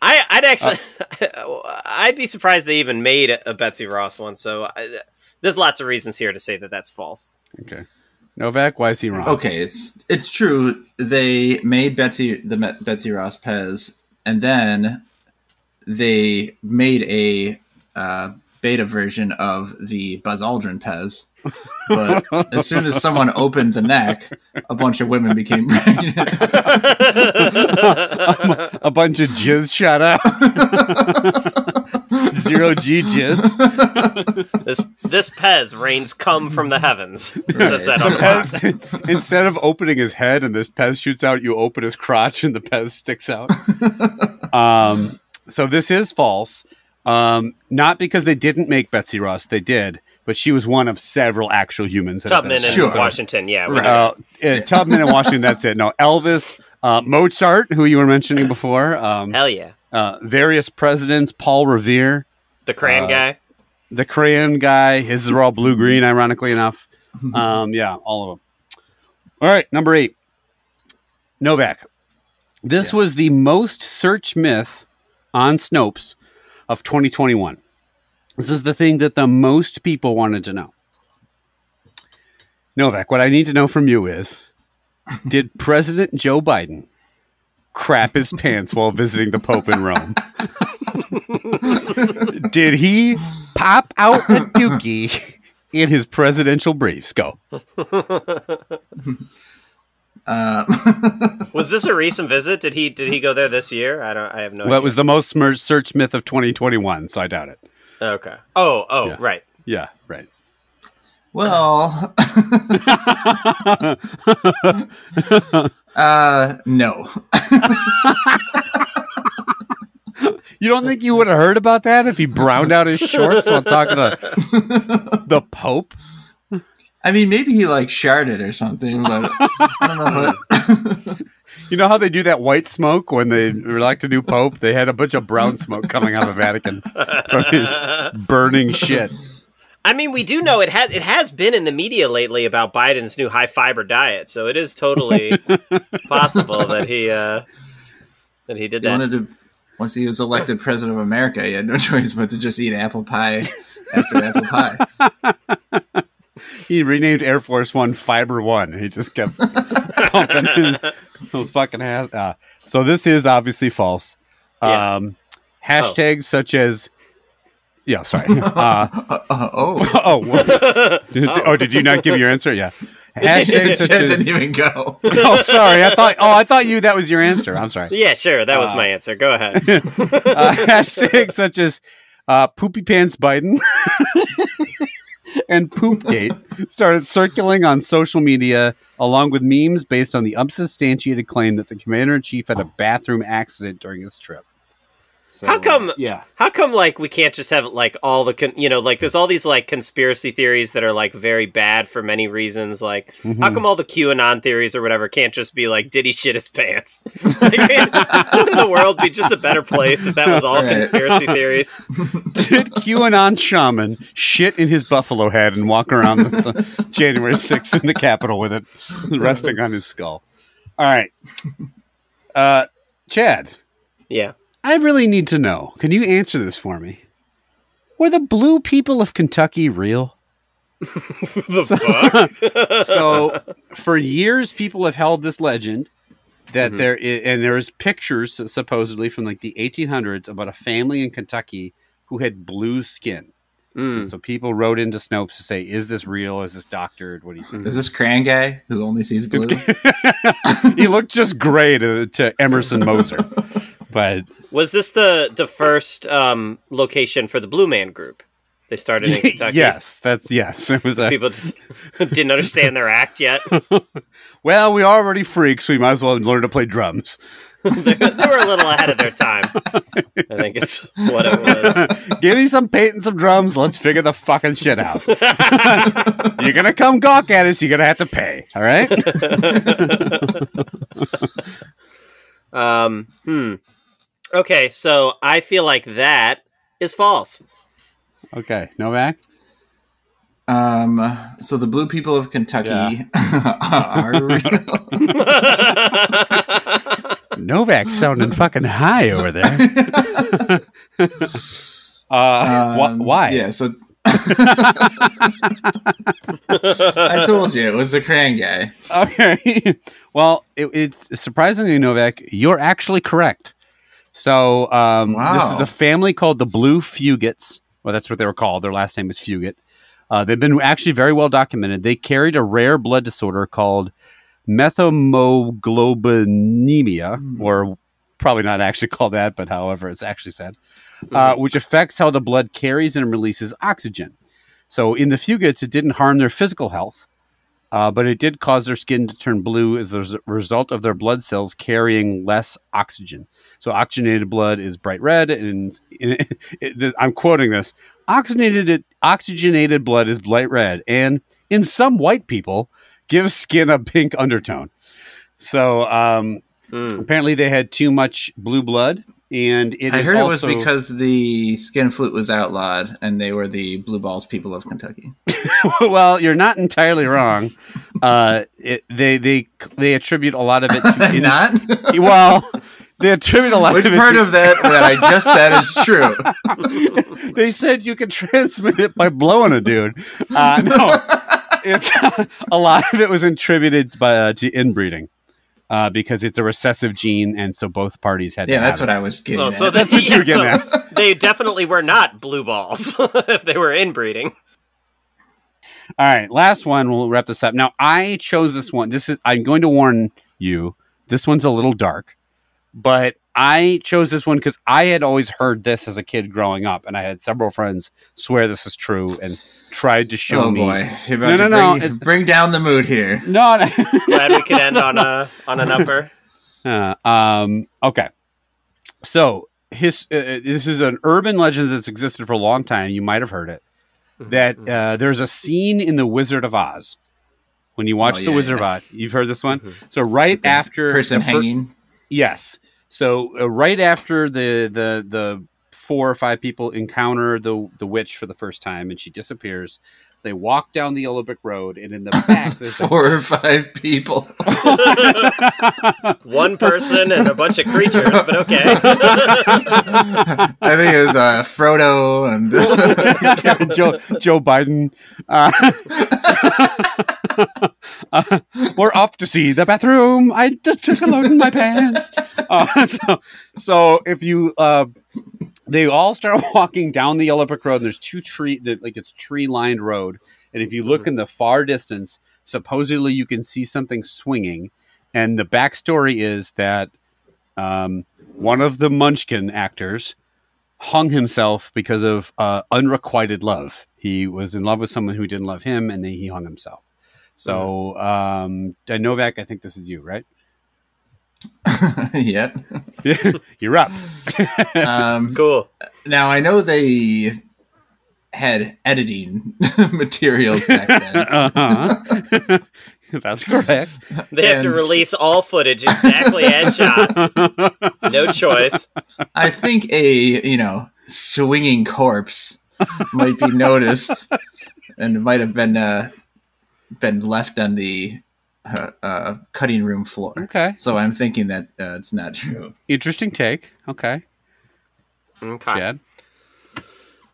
I, I'd uh, actually, I'd be surprised they even made a Betsy Ross one. So I, there's lots of reasons here to say that that's false. okay. Novak, why is he wrong? Okay, it's it's true. They made Betsy the Betsy Ross Pez, and then they made a uh, beta version of the Buzz Aldrin Pez. But as soon as someone opened the neck, a bunch of women became pregnant. a bunch of jizz shot out. Zero G jizz. this this Pez rains come from the heavens. Says that on the box. Pez, instead of opening his head and this Pez shoots out, you open his crotch and the Pez sticks out. um, so this is false. Um, not because they didn't make Betsy Ross, they did, but she was one of several actual humans. Tubman been- and Sure. Washington. Yeah, Right. Uh, uh, Tubman and Washington. That's it. No, Elvis, uh, Mozart, who you were mentioning before, um, hell yeah, uh, various presidents, Paul Revere, the crayon uh, guy. the crayon guy. His are all blue green, ironically enough. Um, yeah, all of them. All right, number eight, Novak. This Yes. was the most search myth on Snopes of 2021. This is the thing that the most people wanted to know. Novak, what I need to know from you is Did President Joe Biden crap his pants while visiting the Pope in Rome? Did he pop out a dookie in his presidential briefs? Go. Uh, Was this a recent visit? Did he did he go there this year? I don't. I have no. Well, it was the most searched myth of 2021, so I doubt it. okay. Oh, oh, Yeah. right. Yeah, right. well, uh, no. You don't think you would have heard about that if he browned out his shorts while talking to the Pope? I mean, maybe he like sharded or something, but I don't know what. You know how they do that white smoke when they elect a new pope? They had a bunch of brown smoke coming out of the Vatican from his burning shit. I mean, we do know it has it has been in the media lately about Biden's new high fiber diet, so it is totally possible that he uh, that he did He that. wanted to. Once he was elected president of America, he had no choice but to just eat apple pie after apple pie. He renamed Air Force One Fiber One. He just kept pumping in those fucking has. Uh, so this is obviously false. Yeah. Um, hashtags such as yeah, sorry. Uh, Uh, uh, oh, oh, whoops. Did, oh, did you not give your answer? Yeah. Hashtags shit such didn't even go. oh, sorry. I thought oh, I thought you that was your answer. I'm sorry. Yeah, sure, that was Uh, my answer. Go ahead. uh, hashtags such as uh, poopy pants Biden and poopgate started circulating on social media along with memes based on the unsubstantiated claim that the commander in chief had a bathroom accident during his trip. So, How come- Yeah. How come like we can't just have like all the con- you know like there's all these like conspiracy theories that are like very bad for many reasons like Mm-hmm. how come all the QAnon theories or whatever can't just be like did he shit his pants? like, wouldn't the world be just a better place if that was all Right. conspiracy theories? Did QAnon shaman shit in his buffalo head and walk around the, the January 6th in the Capitol with it resting on his skull? All right. Uh, Chad, Yeah. I really need to know. Can you answer this for me? Were the blue people of Kentucky real? the fuck? So, for years, people have held this legend that Mhm. there and there's pictures supposedly from like the 1800s about a family in Kentucky who had blue skin. Mm. So people wrote into Snopes to say, "Is this real? Is this doctored? What do you think?" Is this Cran guy who only sees blue? he looked just gray to, to Emerson Moser, but Was this the the first um, location for the Blue Man Group? They started in Kentucky. yes, that's yes. It was a People just didn't understand their act yet. well. We are already freaks. We might as well learn to play drums. they, were a little ahead of their time. I think it's what it was. Give me some paint and some drums. Let's figure the fucking shit out. You're gonna come gawk at us. You're gonna have to pay. All right. Um, hmm. Okay, so I feel like that is false. Okay, Novak. Um, so the blue people of Kentucky are real. Novak sounding fucking high over there. uh, wh- Um, why? Yeah, so I told you it was the Cran guy. Okay. well, it, it's surprisingly, Novak, you're actually correct. So, um, this is a family called the Blue Fugates. Well, that's what they were called. Their last name is Fugate. Uh, they've been actually very well documented. They carried a rare blood disorder called methemoglobinemia, or probably not actually called that, but however it's actually said, uh, which affects how the blood carries and releases oxygen. So in the Fugates, it didn't harm their physical health, uh, but it did cause their skin to turn blue as a result of their blood cells carrying less oxygen. So oxygenated blood is bright red, and it, it, I'm quoting this: oxygenated oxygenated blood is bright red, and in some white people, gives skin a pink undertone. So um, Mm. apparently, they had too much blue blood, and it I heard it was because the skin flute was outlawed and they were the blue balls people of Kentucky. well, you're not entirely wrong. Uh, it, they they they attribute a lot of it to Not? well, they attribute a lot Which of part to- of that that I just said is true? they said you could transmit it by blowing a dude. Uh, no, it's a lot of it was attributed by uh, to inbreeding. Uh, because it's a recessive gene, and so both parties had. Yeah, to that's have what it. I was getting Oh, at. so That's that- what you were yeah, getting so They definitely were not blue balls if they were inbreeding. All right, last one. We'll wrap this up. Now, I chose this one. This is. I'm going to warn you. This one's a little dark, but I chose this one because I had always heard this as a kid growing up, and I had several friends swear this is true and tried to show oh me. boy, you're No, about no, to no, bring, it's- bring down the mood here. No, no. Glad we could end on a on an upper. Uh, um, okay. So his uh, this is an urban legend that's existed for a long time. You might have heard it. That uh, there's a scene in The Wizard of Oz. When you watch Oh, The Wizard yeah. of Oz, you've heard this one. Mhm. So right after Person the fir- hanging. yes. So uh, right after the the the four or five people encounter the the witch for the first time, and she disappears. They walk down the Yellow Brick Road, and in the back there's a Four or five people. One person and a bunch of creatures, but okay. I think it was uh, Frodo and Joe Joe Biden. Uh, uh, we're off to see the bathroom. I just took a load in my pants. Uh, so, so if you, uh, they all start walking down the yellow brick road. And there's two tree, that like it's tree lined road, and if you look in the far distance, supposedly you can see something swinging. And the backstory is that um, one of the Munchkin actors hung himself because of uh, unrequited love. He was in love with someone who didn't love him, and then he hung himself. So, um, Dan Novak, I think this is you, right? yep. You're up. Um, cool. now I know they had editing materials back then. uh-huh. That's correct. They have to release all footage exactly as shot. No choice. I think a you know swinging corpse might be noticed, and it might have been uh, been left on the uh, uh, cutting room floor. Okay. So I'm thinking that uh, it's not true. Interesting take. Okay. Okay. Chad.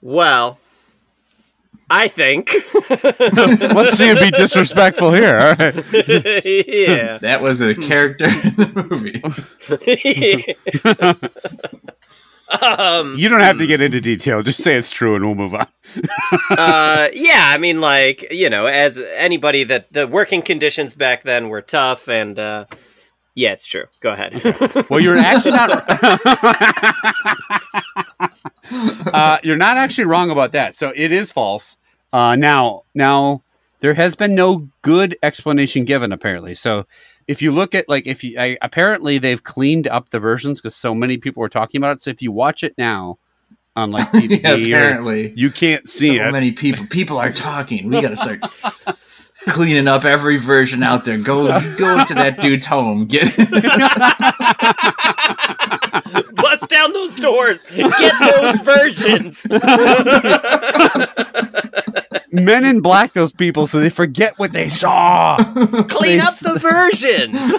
Well, I think. Let's see it be disrespectful here. All right. yeah. That was a character in the movie. um, You don't have to get into detail. Just say it's true and we'll move on. uh, yeah, I mean, like, you know, as anybody that the working conditions back then were tough, and uh, yeah, it's true. Go ahead. Well, you're actually not. uh, you're not actually wrong about that. So it is false. Uh, now, now there has been no good explanation given apparently. So if you look at like if you I, apparently they've cleaned up the versions because so many people were talking about it. So if you watch it now on like DVD, yeah, or- apparently. you can't see so it. many people. People are talking. We got to start cleaning up every version out there. Go, go into that dude's home. Get. Bust down those doors. Get those versions. Men in black those people so they forget what they saw. Clean up the versions.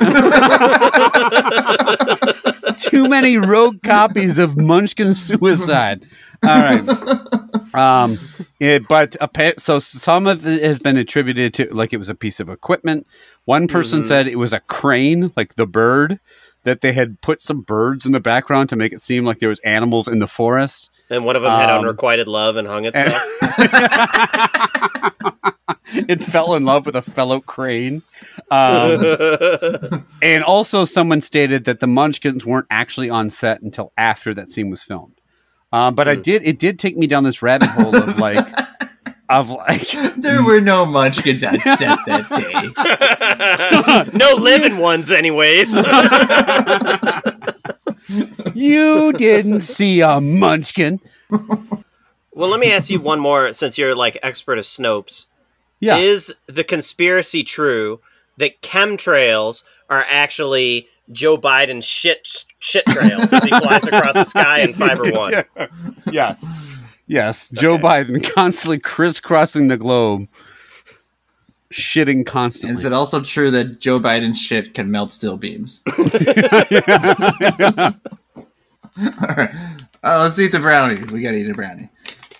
Too many rogue copies of Munchkin Suicide. All right. Um, it, but appa- so some of it has been attributed to like it was a piece of equipment. One person Mhm. said it was a crane, like the bird, that they had put some birds in the background to make it seem like there was animals in the forest. And one of them had Um, unrequited love and hung itself. it fell in love with a fellow crane. Um, and also, someone stated that the Munchkins weren't actually on set until after that scene was filmed. Um, but I Hmm. did. It did take me down this rabbit hole of like, of like, there were no munchkins on set that day. no living ones, anyways. You didn't see a Munchkin. well, let me ask you one more, since you're like expert of Snopes. Yeah. Is the conspiracy true that chemtrails are actually Joe Biden's shit shit trails as he flies across the sky in Fiber One? Yeah. Yes. Yes. Joe Biden constantly crisscrossing the globe, shitting constantly. Is it also true that Joe Biden's shit can melt steel beams? All right. Oh, let's eat the brownies. We gotta eat a brownie.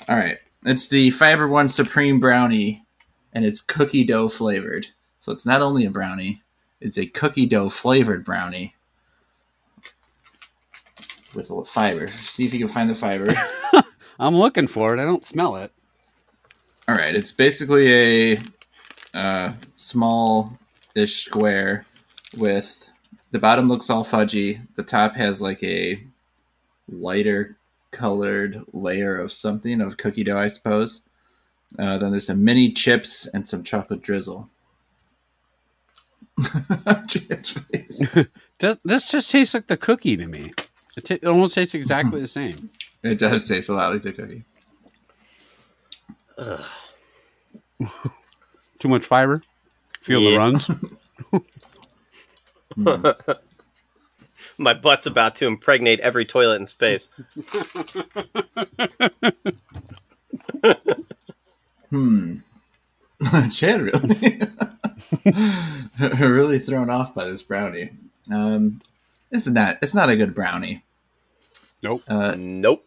All right. It's the Fiber One Supreme Brownie, and it's cookie dough flavored. So it's not only a brownie, it's a cookie dough flavored brownie with a little fiber. See if you can find the fiber. I'm looking for it. I don't smell it. All right. It's basically a uh, small-ish square with the bottom looks all fudgy. The top has like a lighter colored layer of something of cookie dough, I suppose. Uh, then there's some mini chips and some chocolate drizzle. Chad's face. Does, this just tastes like the cookie to me. It, ta- it almost tastes exactly the same. it does taste a lot like the cookie. Too much fiber. Feel the Yeah. runs. My butt's about to impregnate every toilet in space. Hmm. Chad really, really thrown off by this brownie. Um, it's not. That it's not a good brownie. Nope. Uh, Nope.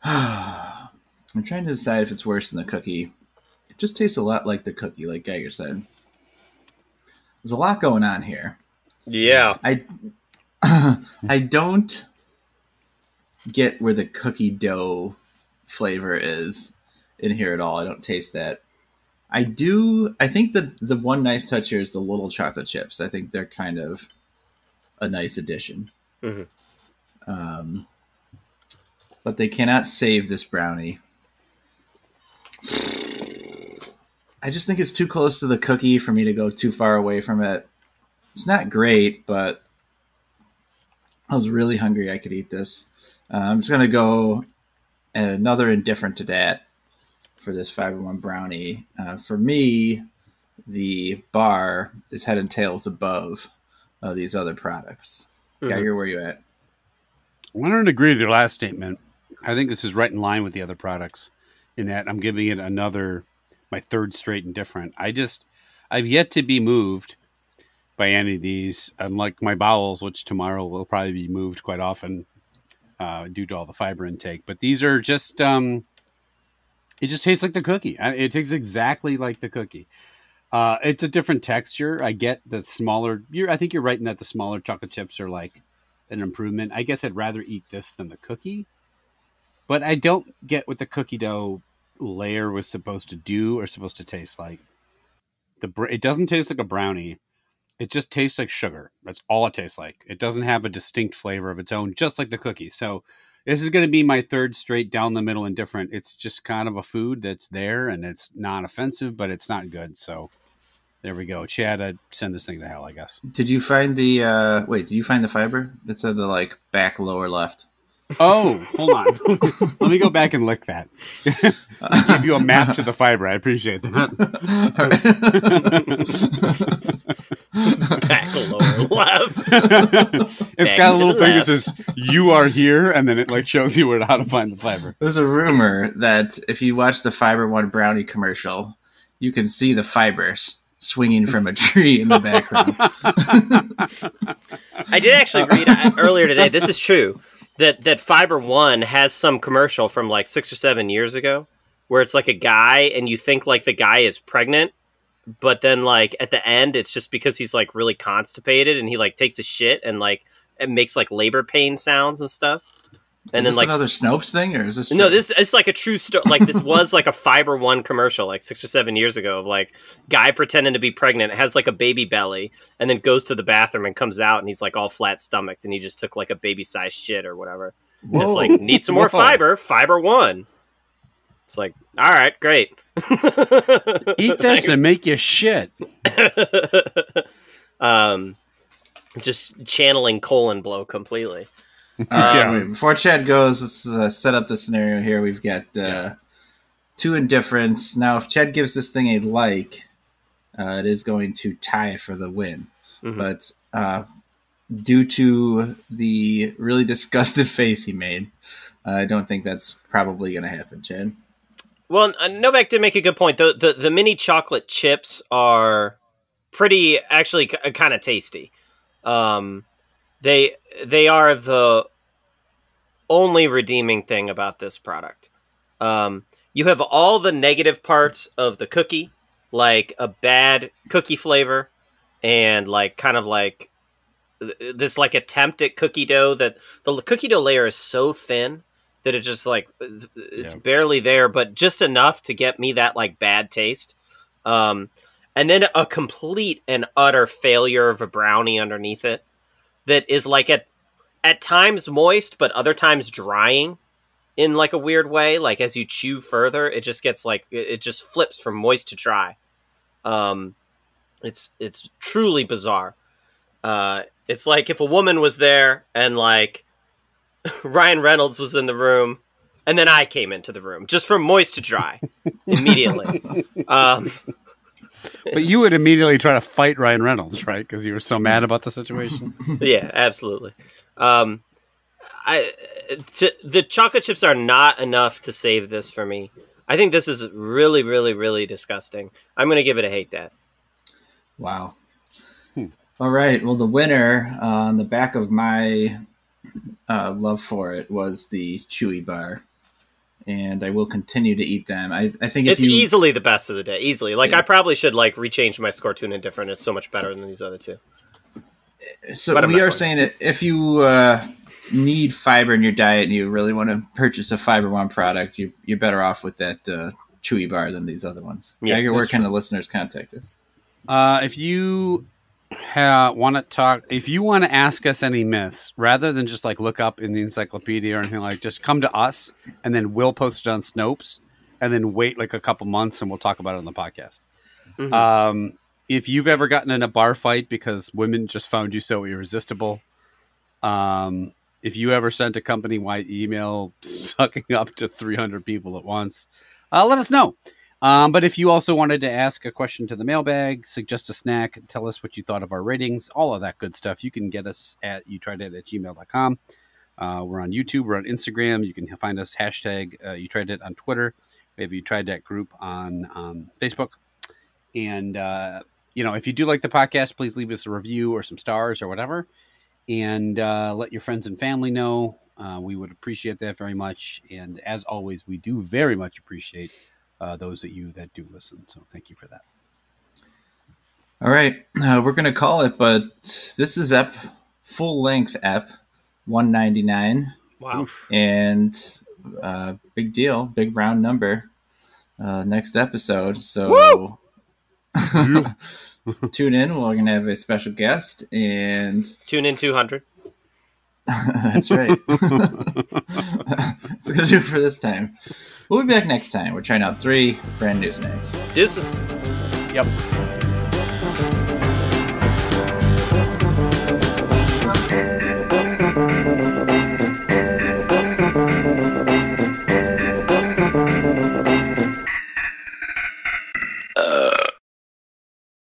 I'm trying to decide if it's worse than the cookie. It just tastes a lot like the cookie, like Geiger said. There's a lot going on here. Yeah. I I don't get where the cookie dough flavor is in here at all. I don't taste that. I do. I think that the one nice touch here is the little chocolate chips. I think they're kind of a nice addition. Mhm. Um, but they cannot save this brownie. I just think it's too close to the cookie for me to go too far away from it. It's not great, but I was really hungry. I could eat this. Uh, I'm just gonna go another indifferent to that for this Fiber One brownie. Uh, for me, the bar is head and tails above uh, these other products. Mhm. Geiger, where you at? I don't agree with your last statement. I think this is right in line with the other products in that I'm giving it another, my third straight and different. I just, I've yet to be moved by any of these, unlike my bowels, which tomorrow will probably be moved quite often uh, due to all the fiber intake. But these are just, um, it just tastes like the cookie. It tastes exactly like the cookie. Uh, it's a different texture. I get the smaller. I think you're right in that the smaller chocolate chips are like an improvement. I guess I'd rather eat this than the cookie, but I don't get what the cookie dough layer was supposed to do or supposed to taste like. The br- it doesn't taste like a brownie. It just tastes like sugar. That's all it tastes like. It doesn't have a distinct flavor of its own, just like the cookie. So this is going to be my third straight down the middle indifferent. It's just kind of a food that's there and it's not offensive, but it's not good. So there we go. Chad, I'd send this thing to hell, I guess. Did you find the uh wait, did you find the fiber? It's at the like back lower left. Oh, hold on. Let me go back and lick that. Give you a map to the fiber. I appreciate that. Back lower left. it's Back got a little the thing that says "You are here," and then it like shows you where to, how to find the fiber. There's a rumor that if you watch the Fiber One brownie commercial, you can see the fibers swinging from a tree in the background. I did actually read uh, earlier today. This is true that that Fiber One has some commercial from like six or seven years ago, where it's like a guy and you think like the guy is pregnant, but then like at the end it's just because he's like really constipated and he like takes a shit and like it makes like labor pain sounds and stuff. And is then this like another Snopes thing, or is this no, this it's like a true story. Like this was like a Fiber One commercial, like six or seven years ago, of like guy pretending to be pregnant, has like a baby belly, and then goes to the bathroom and comes out, and he's like all flat stomached, and he just took like a baby sized shit or whatever. And it's like need some more fiber, Fiber One. It's like all right, great. Eat this and make you shit. um, just channeling colon blow completely. Yeah. wait, before Chad goes, let's uh, set up the scenario here. We've got uh, two indifference. Now, if Chad gives this thing a like, uh, it is going to tie for the win. Mhm. But uh, due to the really disgusted face he made, I don't think that's probably going to happen, Chad. Well, uh, Novak did make a good point. The, the the mini chocolate chips are pretty actually kind of tasty. Um, they they are the only redeeming thing about this product. Um, you have all the negative parts of the cookie, like a bad cookie flavor, and like kind of like this like attempt at cookie dough that the cookie dough layer is so thin that it just like it's Yeah. barely there, but just enough to get me that like bad taste. Um, and then a complete and utter failure of a brownie underneath it that is like at at times moist, but other times drying in like a weird way. Like as you chew further, it just gets like it just flips from moist to dry. Um, it's it's truly bizarre. Uh, it's like if a woman was there and like Ryan Reynolds was in the room, and then I came into the room just from moist to dry immediately. um, But you would immediately try to fight Ryan Reynolds, right? Because you were so mad about the situation. yeah, absolutely. Um, I t- the chocolate chips are not enough to save this for me. I think this is really, really, really disgusting. I'm going to give it a hate that. Wow. Hmm. All right. Well, the winner uh, on the back of my uh, love for it was the Chewy bar, and I will continue to eat them. I, I think it's you, easily the best of the day. Easily, like yeah. I probably should like rechange my score to an indifferent. It's so much better than these other two. So but we are saying that if you uh, need fiber in your diet and you really want to purchase a Fiber One product, you you're better off with that uh, Chewy bar than these other ones. Yeah, where can the listeners contact us? Uh, if you ha- want to talk, if you want to ask us any myths, rather than just like look up in the encyclopedia or anything like, just come to us and then we'll post it on Snopes, and then wait like a couple months and we'll talk about it on the podcast. Mm-hmm. Um, if you've ever gotten in a bar fight because women just found you so irresistible, um, if you ever sent a company wide email sucking up to 300 people at once, uh, let us know. Um, but if you also wanted to ask a question to the mailbag, suggest a snack, tell us what you thought of our ratings, all of that good stuff, you can get us at you tried it at gmail.com. Uh, we're on YouTube, we're on Instagram. You can find us hashtag uh, you tried it on Twitter. We have you tried that group on um, Facebook. And, uh, you know, if you do like the podcast, please leave us a review or some stars or whatever. And uh, let your friends and family know. Uh, we would appreciate that very much. And as always, we do very much appreciate uh, those of you that do listen. So thank you for that. All right, uh, we're gonna call it, but this is ep full length ep one ninety nine. Wow, and uh, big deal, big round number. Uh, next episode, so tune in. We're gonna have a special guest and tune in two hundred. That's right. That's gonna do it for this time. We'll be back next time. We're trying out three brand new snacks. is Yep.